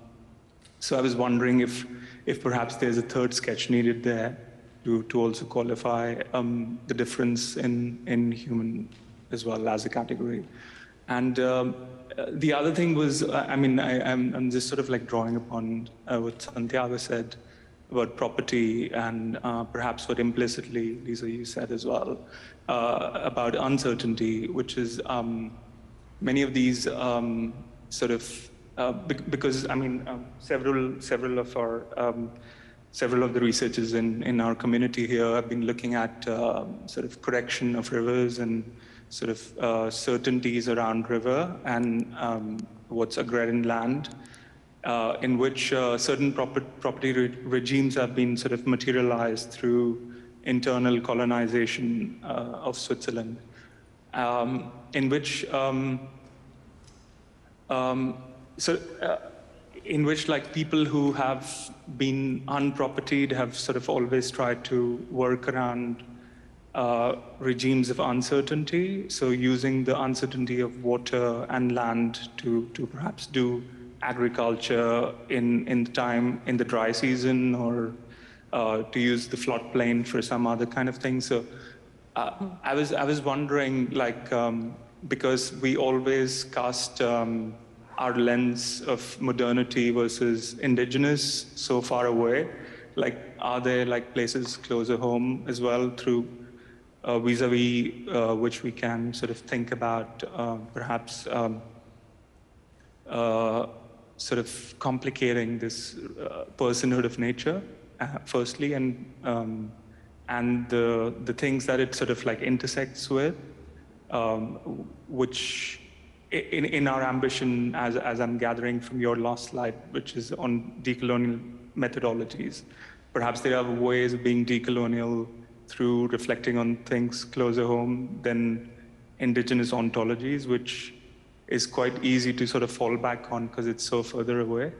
so I was wondering if, if perhaps there's a third sketch needed there to, to also qualify um, the difference in, in human as well as a category. And um, the other thing was, I mean, I, I'm, I'm just sort of like drawing upon uh, what Santiago said about property and uh, perhaps what implicitly, Lisa, you said as well, uh, about uncertainty, which is um, many of these um, sort of, uh, bec- because I mean, um, several, several of our, um, several of the researchers in, in our community here have been looking at um sort of correction of rivers and sort of uh, certainties around river and um, what's agrarian land uh, in which uh, certain proper- property re- regimes have been sort of materialized through internal colonization uh, of Switzerland, um, in which um, um, so uh, in which like people who have been unpropertied have sort of always tried to work around uh, regimes of uncertainty. So using the uncertainty of water and land to, to perhaps do agriculture in, in the time in the dry season or uh, to use the floodplain for some other kind of thing. So uh, I was I was wondering like um, because we always cast um, our lens of modernity versus indigenous so far away. Like, are there like places closer home as well through uh, vis-a-vis uh, which we can sort of think about uh, perhaps um, uh, sort of complicating this uh, personhood of nature, uh, firstly, and um, and the the things that it sort of like intersects with, um, which in in our ambition, as as I'm gathering from your last slide, which is on decolonial methodologies, perhaps there are ways of being decolonial through reflecting on things closer home than indigenous ontologies, which is quite easy to sort of fall back on because it's so further away.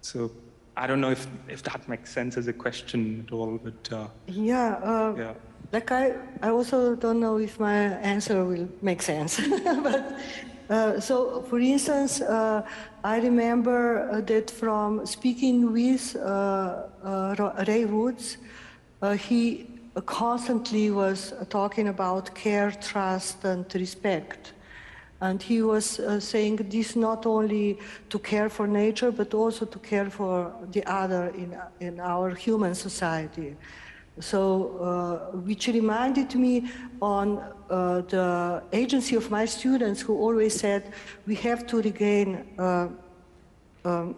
So I don't know if, if that makes sense as a question at all, but uh, Yeah, uh, yeah. like I, I also don't know if my answer will make sense. but uh, so, for instance, uh, I remember that from speaking with uh, uh, Ray Woods, uh, he constantly was talking about care, trust, and respect. And he was uh, saying this not only to care for nature, but also to care for the other in, in our human society. So, uh, which reminded me on uh, the agency of my students who always said we have to regain uh, um,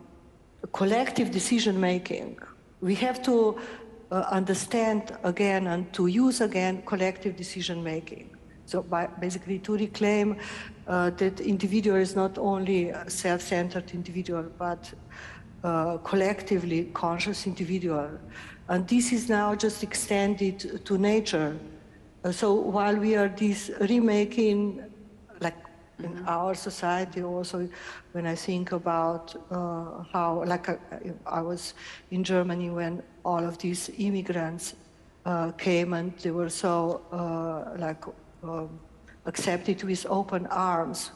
collective decision making. We have to uh, understand again and to use again collective decision making. So by, basically to reclaim uh, that individual is not only a self-centered individual, but uh, collectively conscious individual. And this is now just extended to nature. Uh, so while we are this remaking, like in our society also, when I think about uh, how, like I, I was in Germany when all of these immigrants uh, came and they were so uh, like um, accepted with open arms.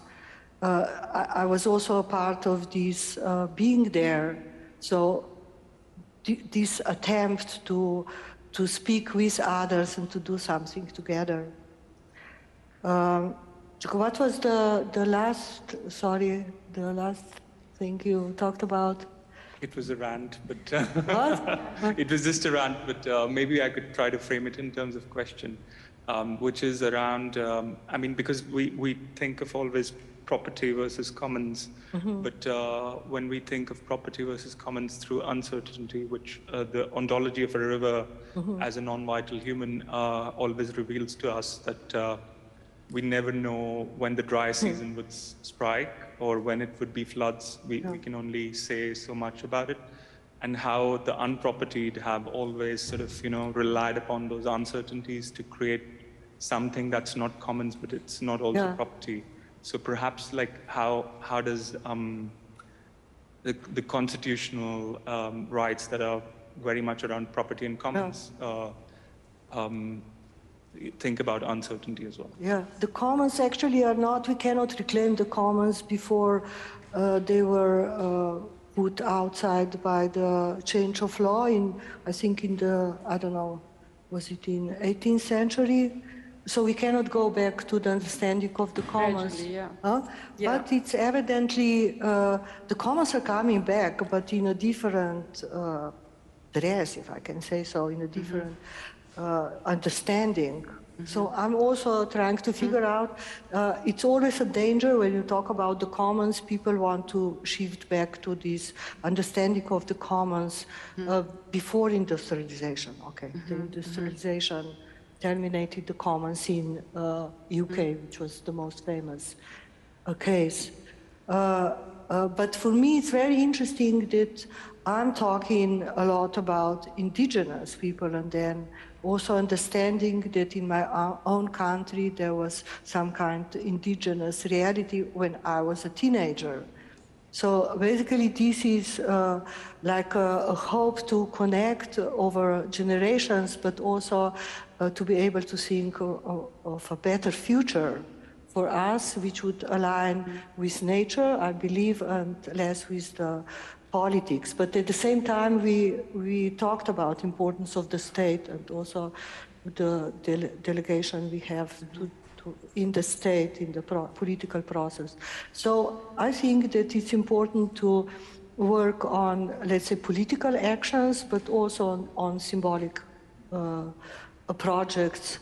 Uh, I, I was also a part of this uh, being there. So th- this attempt to to speak with others and to do something together. Um, what was the the last? Sorry, the last thing you talked about. It was a rant, but uh, it was just a rant, but uh, maybe I could try to frame it in terms of question, um, which is around, um, I mean, because we, we think of always property versus commons, but uh, when we think of property versus commons through uncertainty, which uh, the ontology of a river as a non-vital human uh, always reveals to us that uh, we never know when the dry season would s- strike or when it would be floods. We, we can only say so much about it. And how the unpropertied have always sort of, you know, relied upon those uncertainties to create something that's not commons, but it's not also Yeah. property. So perhaps like how, how does um, the, the constitutional um, rights that are very much around property and commons uh, um, think about uncertainty as well? Yeah, the commons actually are not, we cannot reclaim the commons before uh, they were uh, put outside by the change of law in, I think in the, I don't know, was it in 18th century? So we cannot go back to the understanding of the commons. Yeah. Huh? Yeah. But it's evidently, uh, the commons are coming back, but in a different uh, dress, if I can say so, in a different uh, understanding. So I'm also trying to figure out, uh, it's always a danger when you talk about the commons, people want to shift back to this understanding of the commons uh, before industrialization. Okay, the industrialization terminated the commons in uh, UK, which was the most famous uh, case. Uh, uh, but for me, it's very interesting that I'm talking a lot about indigenous people and then also understanding that in my own country there was some kind of indigenous reality when I was a teenager. So basically, this is uh, like a, a hope to connect over generations, but also uh, to be able to think of, of a better future for us, which would align with nature, I believe, and less with the politics. But at the same time, we we talked about importance of the state and also the dele- delegation we have to to, in the state, in the pro- political process. So I think that it's important to work on, let's say, political actions, but also on, on symbolic uh, projects.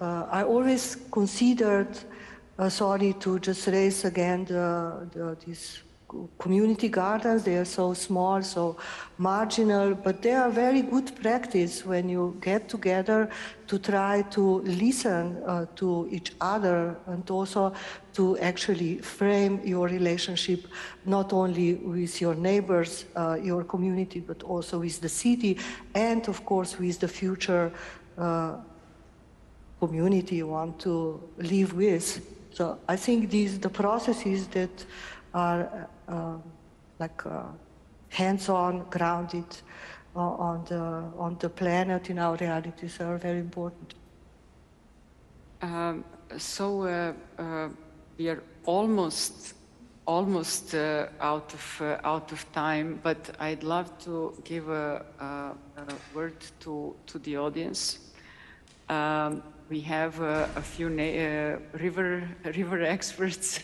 Uh, I always considered, uh, sorry to just raise again the, the, co- community gardens. They are so small, so marginal, but they are very good practice when you get together to try to listen uh, to each other and also to actually frame your relationship not only with your neighbors, uh, your community, but also with the city, and of course with the future uh, community you want to live with. So I think these the processes that are like uh, hands-on, grounded uh, on the on the planet in our realities are very important. Um, so uh, uh, we are almost almost uh, out of uh, out of time, but I'd love to give a, a, a word to to the audience. Um, we have uh, a few uh, river river experts,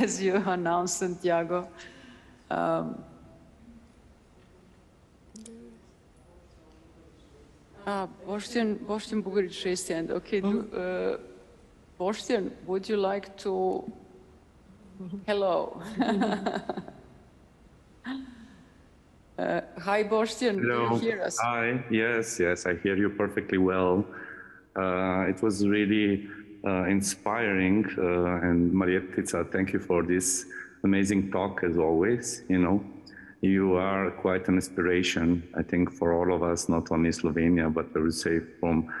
as you announced, Santiago. Um, Ah, Boštjan, Boštjan Bugarič raised hand. Okay, do, uh, Boštjan, would you like to? Hello. uh, hi, Boštjan. Hello. Do you hear us? Hi. Yes, yes, I hear you perfectly well. Uh, it was really uh, inspiring, uh, and Marjetica, thank you for this amazing talk as always. You know, you are quite an inspiration, I think, for all of us, not only Slovenia, but I would say from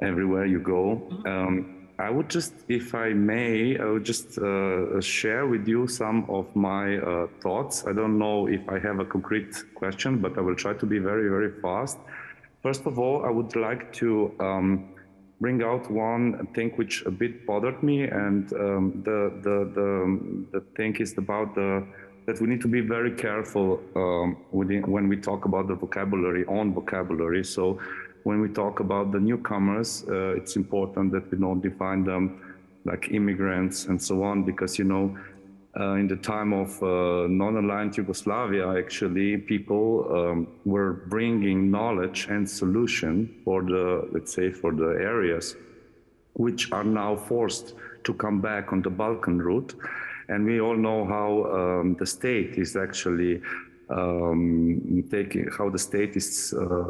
everywhere you go. Um, I would just, if I may, I would just uh, share with you some of my uh, thoughts. I don't know if I have a concrete question, but I will try to be very, very fast. First of all, I would like to um, bring out one thing which a bit bothered me, and um, the, the, the, the thing is about the that we need to be very careful um, within, when we talk about the vocabulary on vocabulary. So when we talk about the newcomers, uh, it's important that we don't define them like immigrants and so on, because you know, uh, in the time of uh, non-aligned Yugoslavia, actually, people um, were bringing knowledge and solution for the, let's say, for the areas which are now forced to come back on the Balkan route. And we all know how um, the state is actually um, taking, how the state is uh,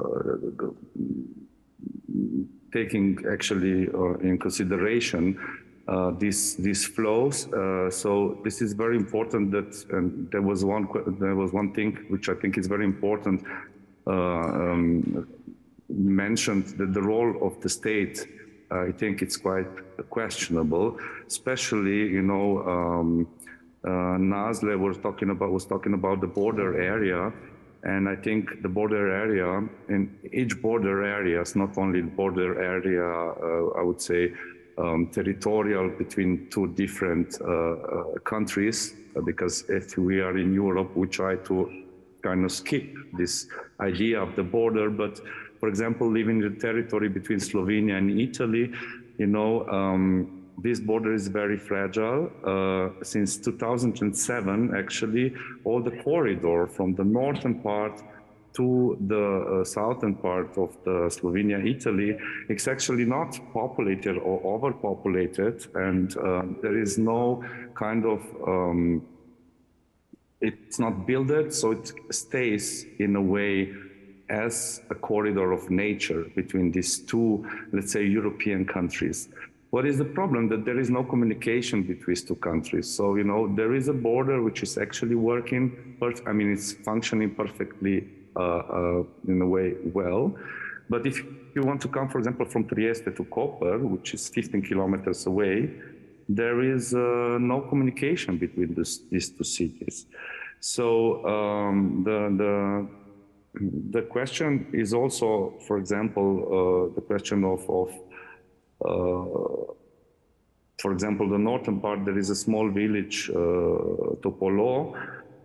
taking actually uh, in consideration uh, these these flows. Uh, so this is very important. That and there was one there was one thing which I think is very important. Uh, um, mentioned that the role of the state I think it's quite questionable, especially, you know, um, uh, Nazle was talking about was talking about the border area, and I think the border area in each border areas, not only the border area, uh, I would say, um, territorial between two different uh, uh countries, because if we are in Europe, we try to kind of skip this idea of the border, but for example, living in the territory between Slovenia and Italy, you know, um, this border is very fragile. Uh, since 2007, actually, all the corridor from the northern part to the uh, southern part of Slovenia, Italy, it's actually not populated or overpopulated, and uh, there is no kind of um, it's not built, so it stays in a way as a corridor of nature between these two, let's say, European countries. What is the problem? That there is no communication between these two countries. So, you know, there is a border which is actually working, but I mean, it's functioning perfectly in a way well. But if you want to come, for example, from Trieste to Koper, which is 15 kilometers away, there is uh, no communication between this, these two cities. So um, the, the the question is also, for example, uh, the question of, of uh, for example, the northern part, there is a small village, uh, Topolo,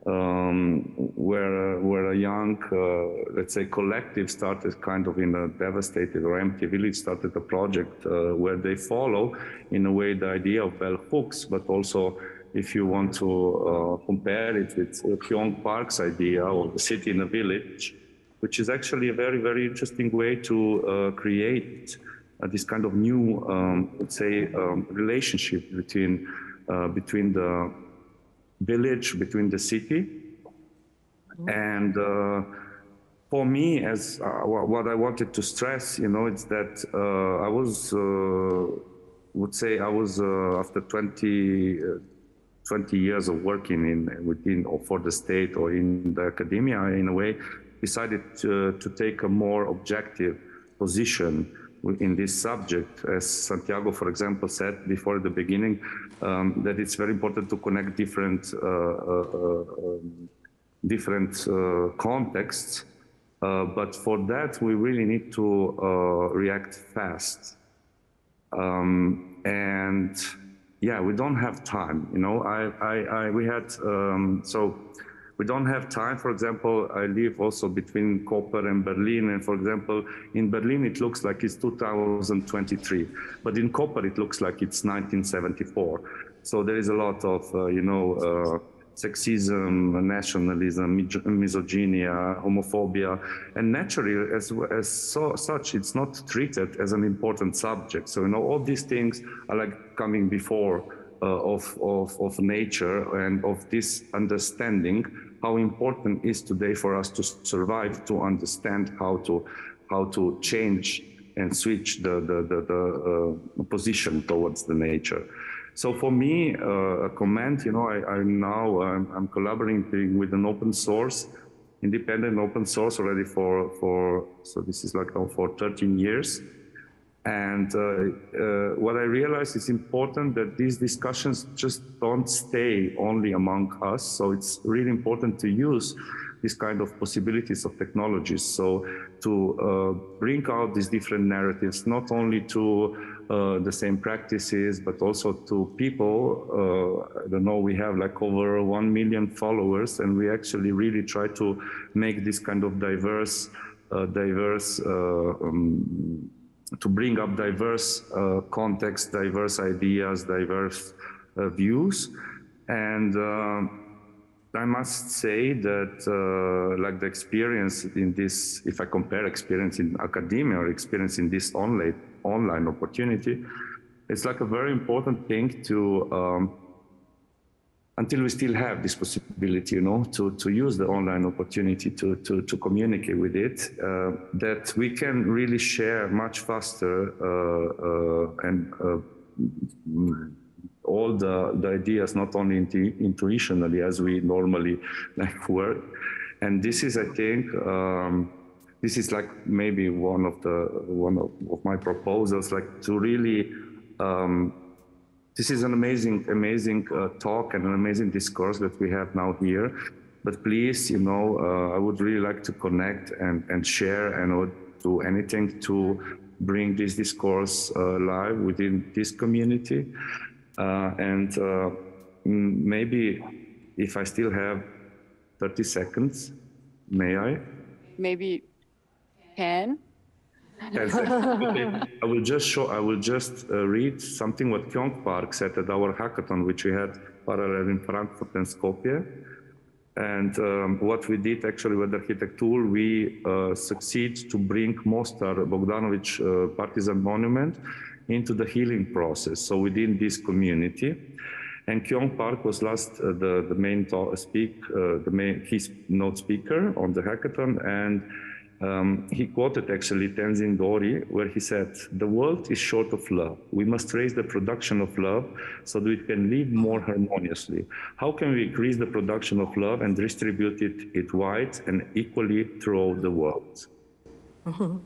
um, where, where a young, uh, let's say, collective started kind of in a devastated or empty village, started a project uh, where they follow, in a way, the idea of bell hooks, but also if you want to uh, compare it with Kyong Park's idea of the city in a village, which is actually a very, very interesting way to uh, create uh, this kind of new, um, let's say, um, relationship between, uh, between the village, between the city. And uh, for me, as uh, what I wanted to stress, you know, it's that uh, I was, would say I was after 20, 20 years of working in within or for the state or in the academia in a way decided to, to take a more objective position in this subject, as Santiago, for example, said before at the beginning, um, that it's very important to connect different uh, uh, um, different uh, contexts. Uh, but for that, we really need to uh, react fast. Um, and yeah, we don't have time. You know, I, I, I we had um, so we don't have time. For example, I live also between Koper and Berlin, and for example, in Berlin it looks like it's 2023, but in Koper it looks like it's 1974. So there is a lot of uh, you know. Uh, sexism, nationalism, misogyny, homophobia, and naturally, as, as so, such, it's not treated as an important subject. So, you know, all these things are like coming before of, of, of nature and of this understanding how important is today for us to survive, to understand how to, how to change and switch the, the, the, the uh, position towards the nature. So for me, uh, a comment, you know, I, I now I'm, I'm, collaborating with an open source, independent open source already for for so this is like for 13 years. And uh, uh, what I realize is important that these discussions just don't stay only among us. So it's really important to use these kind of possibilities of technologies. So to uh, bring out these different narratives, not only to uh, the same practices, but also to people. Uh, I don't know, we have like over 1 million followers, and we actually really try to make this kind of diverse, uh, diverse, um, to bring up diverse uh, contexts, diverse ideas, diverse uh, views. And I must say that, uh, like the experience in this, if I compare experience in academia or experience in this online online opportunity, it's like a very important thing to. Um, until we still have this possibility, you know, to, to use the online opportunity to, to, to communicate with it, uh, that we can really share much faster uh, uh, and uh, all the, the ideas, not only intu intuitionally as we normally like work. And this is, I think, um, this is like maybe one of the one of, of my proposals, like to really. Um, this is an amazing, amazing uh, talk and an amazing discourse that we have now here. But please, you know, uh, I would really like to connect and, and share and do anything to bring this discourse uh, live within this community. Uh, and uh, maybe if I still have 30 seconds, may I? Maybe 10. Okay. I will just show, I will just uh, read something what Kyong Park said at our hackathon, which we had parallel in Frankfurt and Skopje. And um, what we did actually with Architectuul, we uh, succeed to bring Mostar Bogdanovic uh, Partisan Monument into the healing process. So within this community, and Kyong Park was last uh, the the main talk, speak uh, the main his note speaker on the hackathon, and um, he quoted actually Tenzin Dori, where he said, "The world is short of love. We must raise the production of love so that we can live more harmoniously. How can we increase the production of love and distribute it, it wide and equally throughout the world?" Mm -hmm.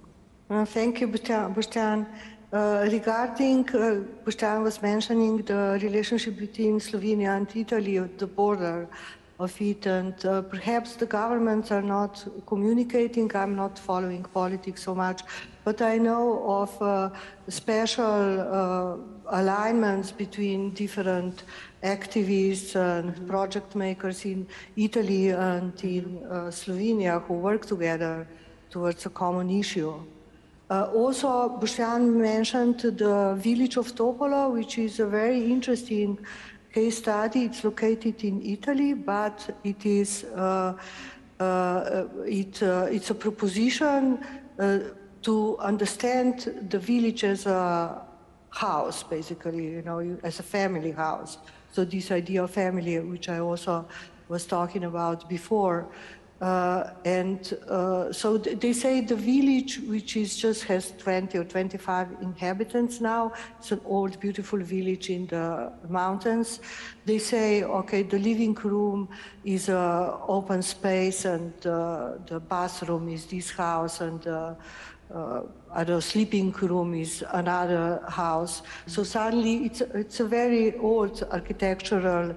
well, thank you, Boštjan. Uh, regarding, uh, Boštjan was mentioning the relationship between Slovenia and Italy at the border of it, and uh, perhaps the governments are not communicating. I'm not following politics so much, but I know of uh, special uh, alignments between different activists and project makers in Italy and in uh, Slovenia who work together towards a common issue. Uh, also, Boštjan mentioned the village of Topola, which is a very interesting case study. It's located in Italy, but it is uh, uh, it, uh, it's a proposition to understand the village as a house, basically, you know, as a family house. So this idea of family, which I also was talking about before, and uh, so th- they say the village, which is just has 20 or 25 inhabitants now, it's an old, beautiful village in the mountains. They say, okay, the living room is a open space, and uh, the bathroom is this house, and uh, uh, other sleeping room is another house. So suddenly, it's it's a very old architectural.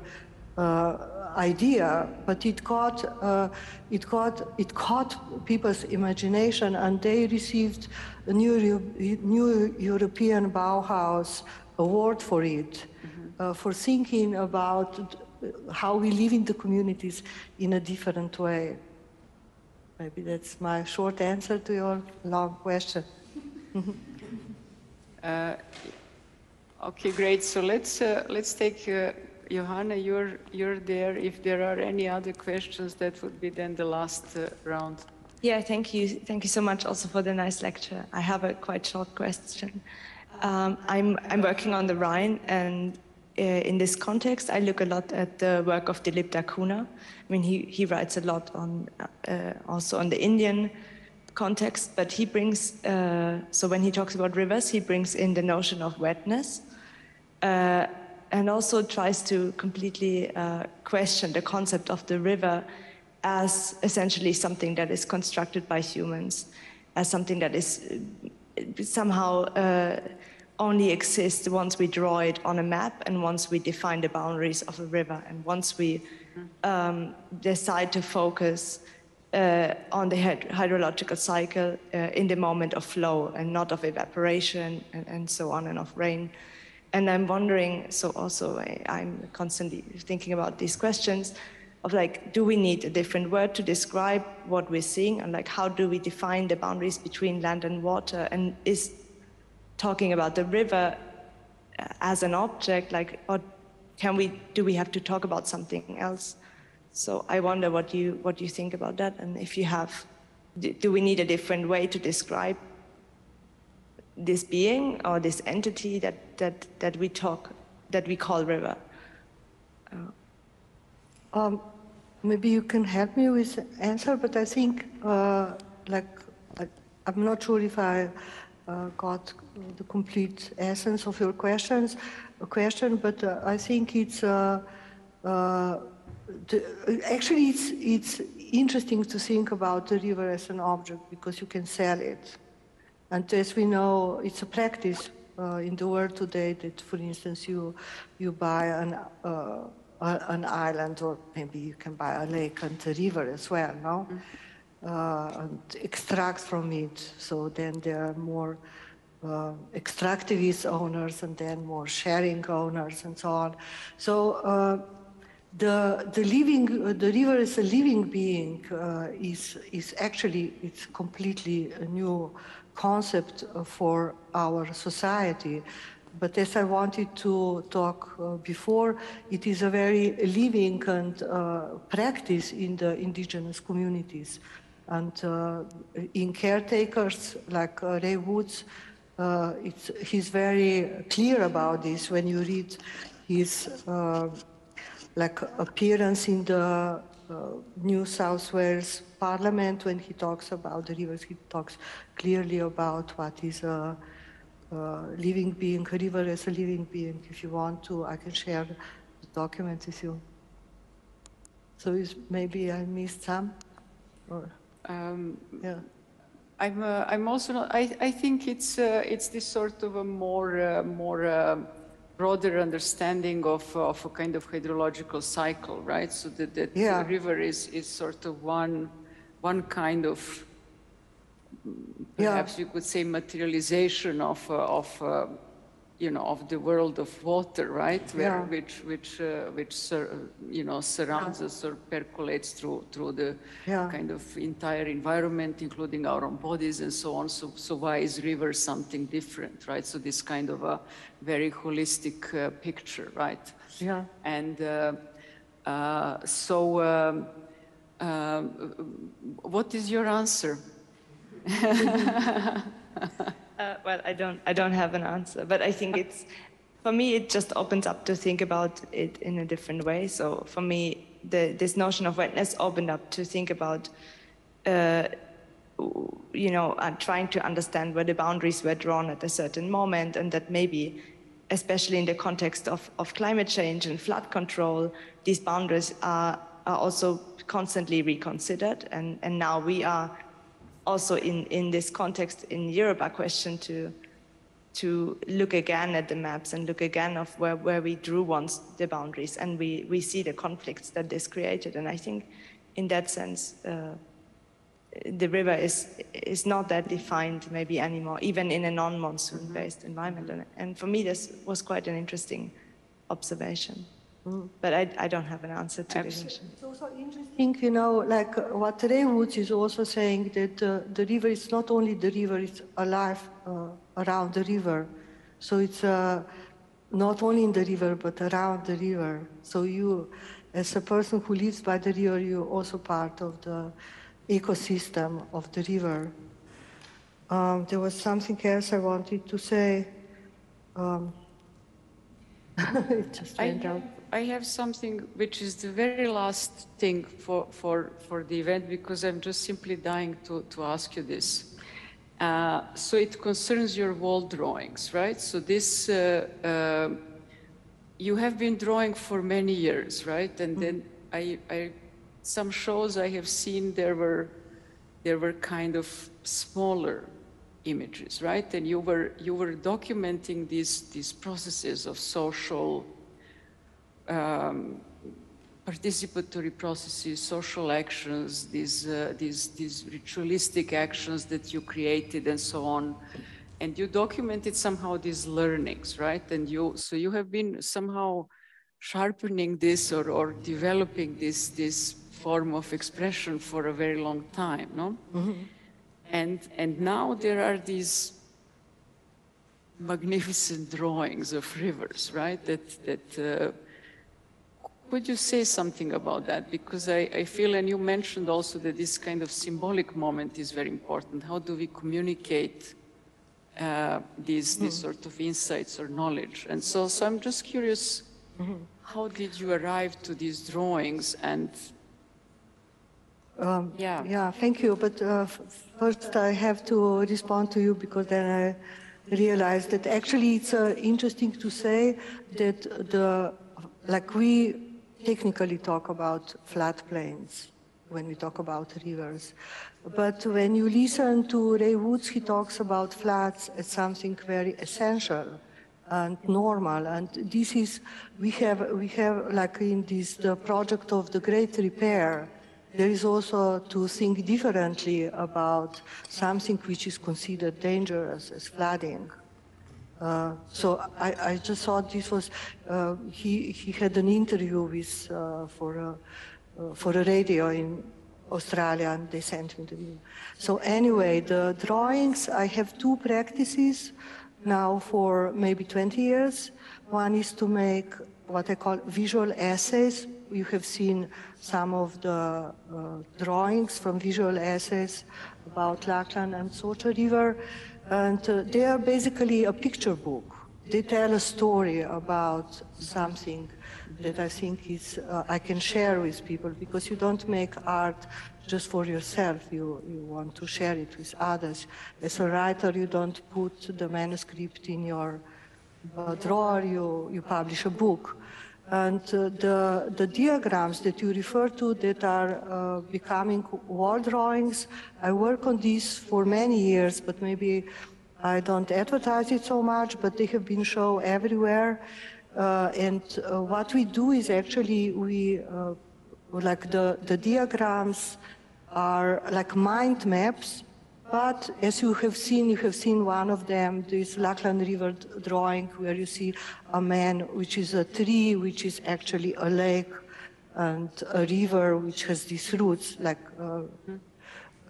Uh, idea, but it caught, uh, it caught, it caught people's imagination, and they received a new, new European Bauhaus award for it, mm-hmm. uh, for thinking about how we live in the communities in a different way. Maybe that's my short answer to your long question. uh, okay, great. So let's uh, let's take uh, Johanna, you're, you're there. If there are any other questions, that would be then the last uh, round. Yeah, thank you. Thank you so much also for the nice lecture. I have a quite short question. Um, I'm, I'm working on the Rhine, and uh, in this context, I look a lot at the work of Dilip da Cunha. I mean, he, he writes a lot on uh, also on the Indian context, but he brings, uh, so when he talks about rivers, he brings in the notion of wetness. And also tries to completely uh, question the concept of the river as essentially something that is constructed by humans, as something that is uh, somehow uh, only exists once we draw it on a map and once we define the boundaries of a river and once we um, decide to focus uh, on the hydrological cycle uh, in the moment of flow and not of evaporation and, and so on and of rain. And I'm wondering, so also I, am constantly thinking about these questions of like, do we need a different word to describe what we're seeing? And like, how do we define the boundaries between land and water? And is talking about the river uh, as an object, like, or can we, do we have to talk about something else? So I wonder what you, what you think about that. And if you have, do we need a different way to describe this being or this entity that, that, that we talk, that we call river. Uh, um, maybe you can help me with answer, but I think, uh, like, I, am not sure if I uh, got the complete essence of your questions, question, but uh, I think it's, uh, uh, the, actually it's, it's interesting to think about the river as an object because you can sell it and as we know, it's a practice uh, in the world today that, for instance, you you buy an uh, an island, or maybe you can buy a lake and a river as well, no, mm-hmm. uh, and extract from it. So then there are more uh, extractivist owners, and then more sharing owners, and so on. So. Uh, the, the living, uh, the river is a living being is, is actually, it's completely a new concept for our society. But as I wanted to talk uh, before, it is a very living and uh, practice in the indigenous communities. And uh, in caretakers like uh, Ray Woods, uh, he's very clear about this when you read his uh, like appearance in the New South Wales Parliament when he talks about the rivers. He talks clearly about what is a, a living being, a river as a living being. If you want to, I can share the document with you. So maybe I missed some, or um, yeah. I'm, uh, I'm also not, I, I think it's, uh, it's this sort of a more, uh, more uh, broader understanding of, of a kind of hydrological cycle, right? So that, that yeah. the river is, is sort of one, one kind of perhaps yeah. you could say materialization of, uh, of uh, you know, of the world of water, right? Where, yeah. Which, which, uh, which, you know, surrounds yeah. us or percolates through, through the yeah. kind of entire environment, including our own bodies and so on. So, so why is river something different, right? So this kind of a very holistic uh, picture, right? Yeah. And uh, uh, so, um, um what is your answer? uh, well, I don't, I don't have an answer, but I think it's, for me, it just opens up to think about it in a different way. So for me, the, this notion of wetness opened up to think about, uh, you know, uh, trying to understand where the boundaries were drawn at a certain moment, and that maybe, especially in the context of, of climate change and flood control, these boundaries are, are also constantly reconsidered. And, and now we are also in, in this context in Europe are questioned to to look again at the maps and look again of where, where we drew once the boundaries and we, we see the conflicts that this created. And I think in that sense, uh, the river is, is not that defined maybe anymore, even in a non-monsoon based environment. And, and, for me, this was quite an interesting observation. Mm. But I, I don't have an answer to this. It's also interesting, you know, like what Ray Woods is also saying that uh, the river is not only the river, it's alive uh, around the river. So it's uh, not only in the river, but around the river. So you, as a person who lives by the river, you're also part of the ecosystem of the river. Um, there was something else I wanted to say. Um, it just went out. I have something which is the very last thing for, for, for the event because I'm just simply dying to, to ask you this. Uh, so it concerns your wall drawings, right? So this, uh, uh, you have been drawing for many years, right? And mm -hmm. then I, I, some shows I have seen there were, there were kind of smaller images, right? And you were, you were documenting these, these processes of social um, participatory processes, social actions, these, uh, these, these ritualistic actions that you created and so on. And you documented somehow these learnings, right? And you, so you have been somehow sharpening this or, or developing this, this form of expression for a very long time, no? Mm -hmm. And, and now there are these magnificent drawings of rivers, right? That, that uh, could you say something about that? Because I, I, feel, and you mentioned also that this kind of symbolic moment is very important. How do we communicate uh, these, these mm. sort of insights or knowledge? And so, so I'm just curious, mm -hmm. how did you arrive to these drawings and um, yeah. Yeah, thank you. But uh, first I have to respond to you because then I realized that actually it's uh, interesting to say that the, like we technically talk about floodplains when we talk about rivers. But when you listen to Ray Woods, he talks about floods as something very essential and normal. And this is, we have, we have like in this, the project of the great repair, there is also to think differently about something which is considered dangerous as flooding. Uh, so I, I, just thought this was, uh, he, he had an interview with, uh, for, a, uh, for a radio in Australia and they sent me the video. So anyway, the drawings, I have two practices now for maybe 20 years. One is to make what I call visual essays. You have seen some of the uh, drawings from visual essays about Lachlan and Soča River. And uh, they are basically a picture book. They tell a story about something that I think is uh, I can share with people because you don't make art just for yourself. You, you want to share it with others. As a writer, you don't put the manuscript in your uh, drawer, you, you publish a book. And uh, the, the diagrams that you refer to that are uh, becoming wall drawings, I work on these for many years, but maybe I don't advertise it so much, but they have been shown everywhere. Uh, and uh, what we do is actually we, uh, like the, the diagrams are like mind maps but as you have seen, you have seen one of them, this Lachlan River drawing where you see a man, which is a tree, which is actually a lake, and a river which has these roots, like uh,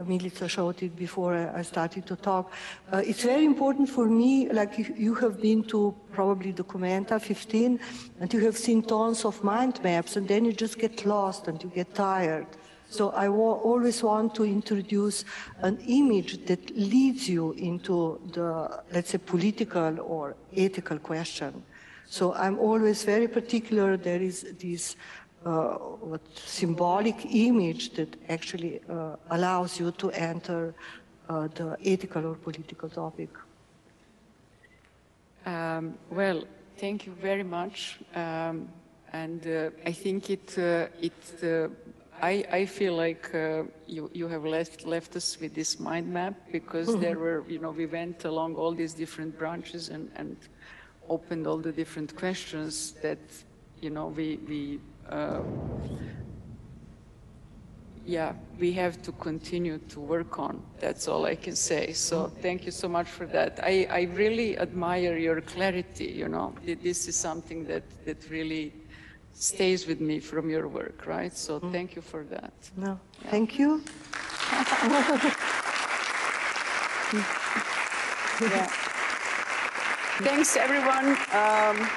Milica showed it before I started to talk. Uh, it's very important for me, like you have been to probably Documenta 15, and you have seen tons of mind maps, and then you just get lost and you get tired. So I always want to introduce an image that leads you into the, let's say, political or ethical question. So I'm always very particular. There is this uh, symbolic image that actually uh, allows you to enter uh, the ethical or political topic. Um, well, thank you very much. Um, and uh, I think it, uh, it uh, I, I feel like uh, you, you have left, left us with this mind map because there were, you know, we went along all these different branches and, and opened all the different questions that, you know, we, we uh, yeah, we have to continue to work on. That's all I can say. So thank you so much for that. I, I really admire your clarity, you know. This is something that, that really stays with me from your work, right? So thank you for that. No, thank you. Yeah. Thanks, everyone. Um,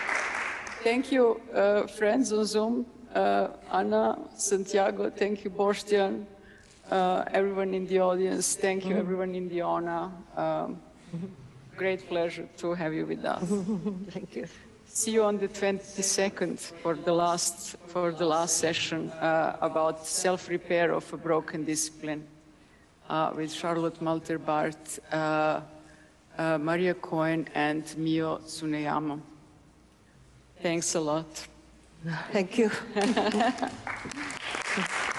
thank you, uh, friends on Zoom. Uh, Anna, Santiago, thank you, Boštjan, uh, everyone in the audience. Thank you, everyone in the honor. Um, great pleasure to have you with us. Thank you. See you on the 22nd for the last for the last session uh, about self-repair of a broken discipline uh, with Charlotte Malterre-Barthes, uh, uh, Maria Cohen, and Mio Tsuneyama. Thanks a lot. Thank you.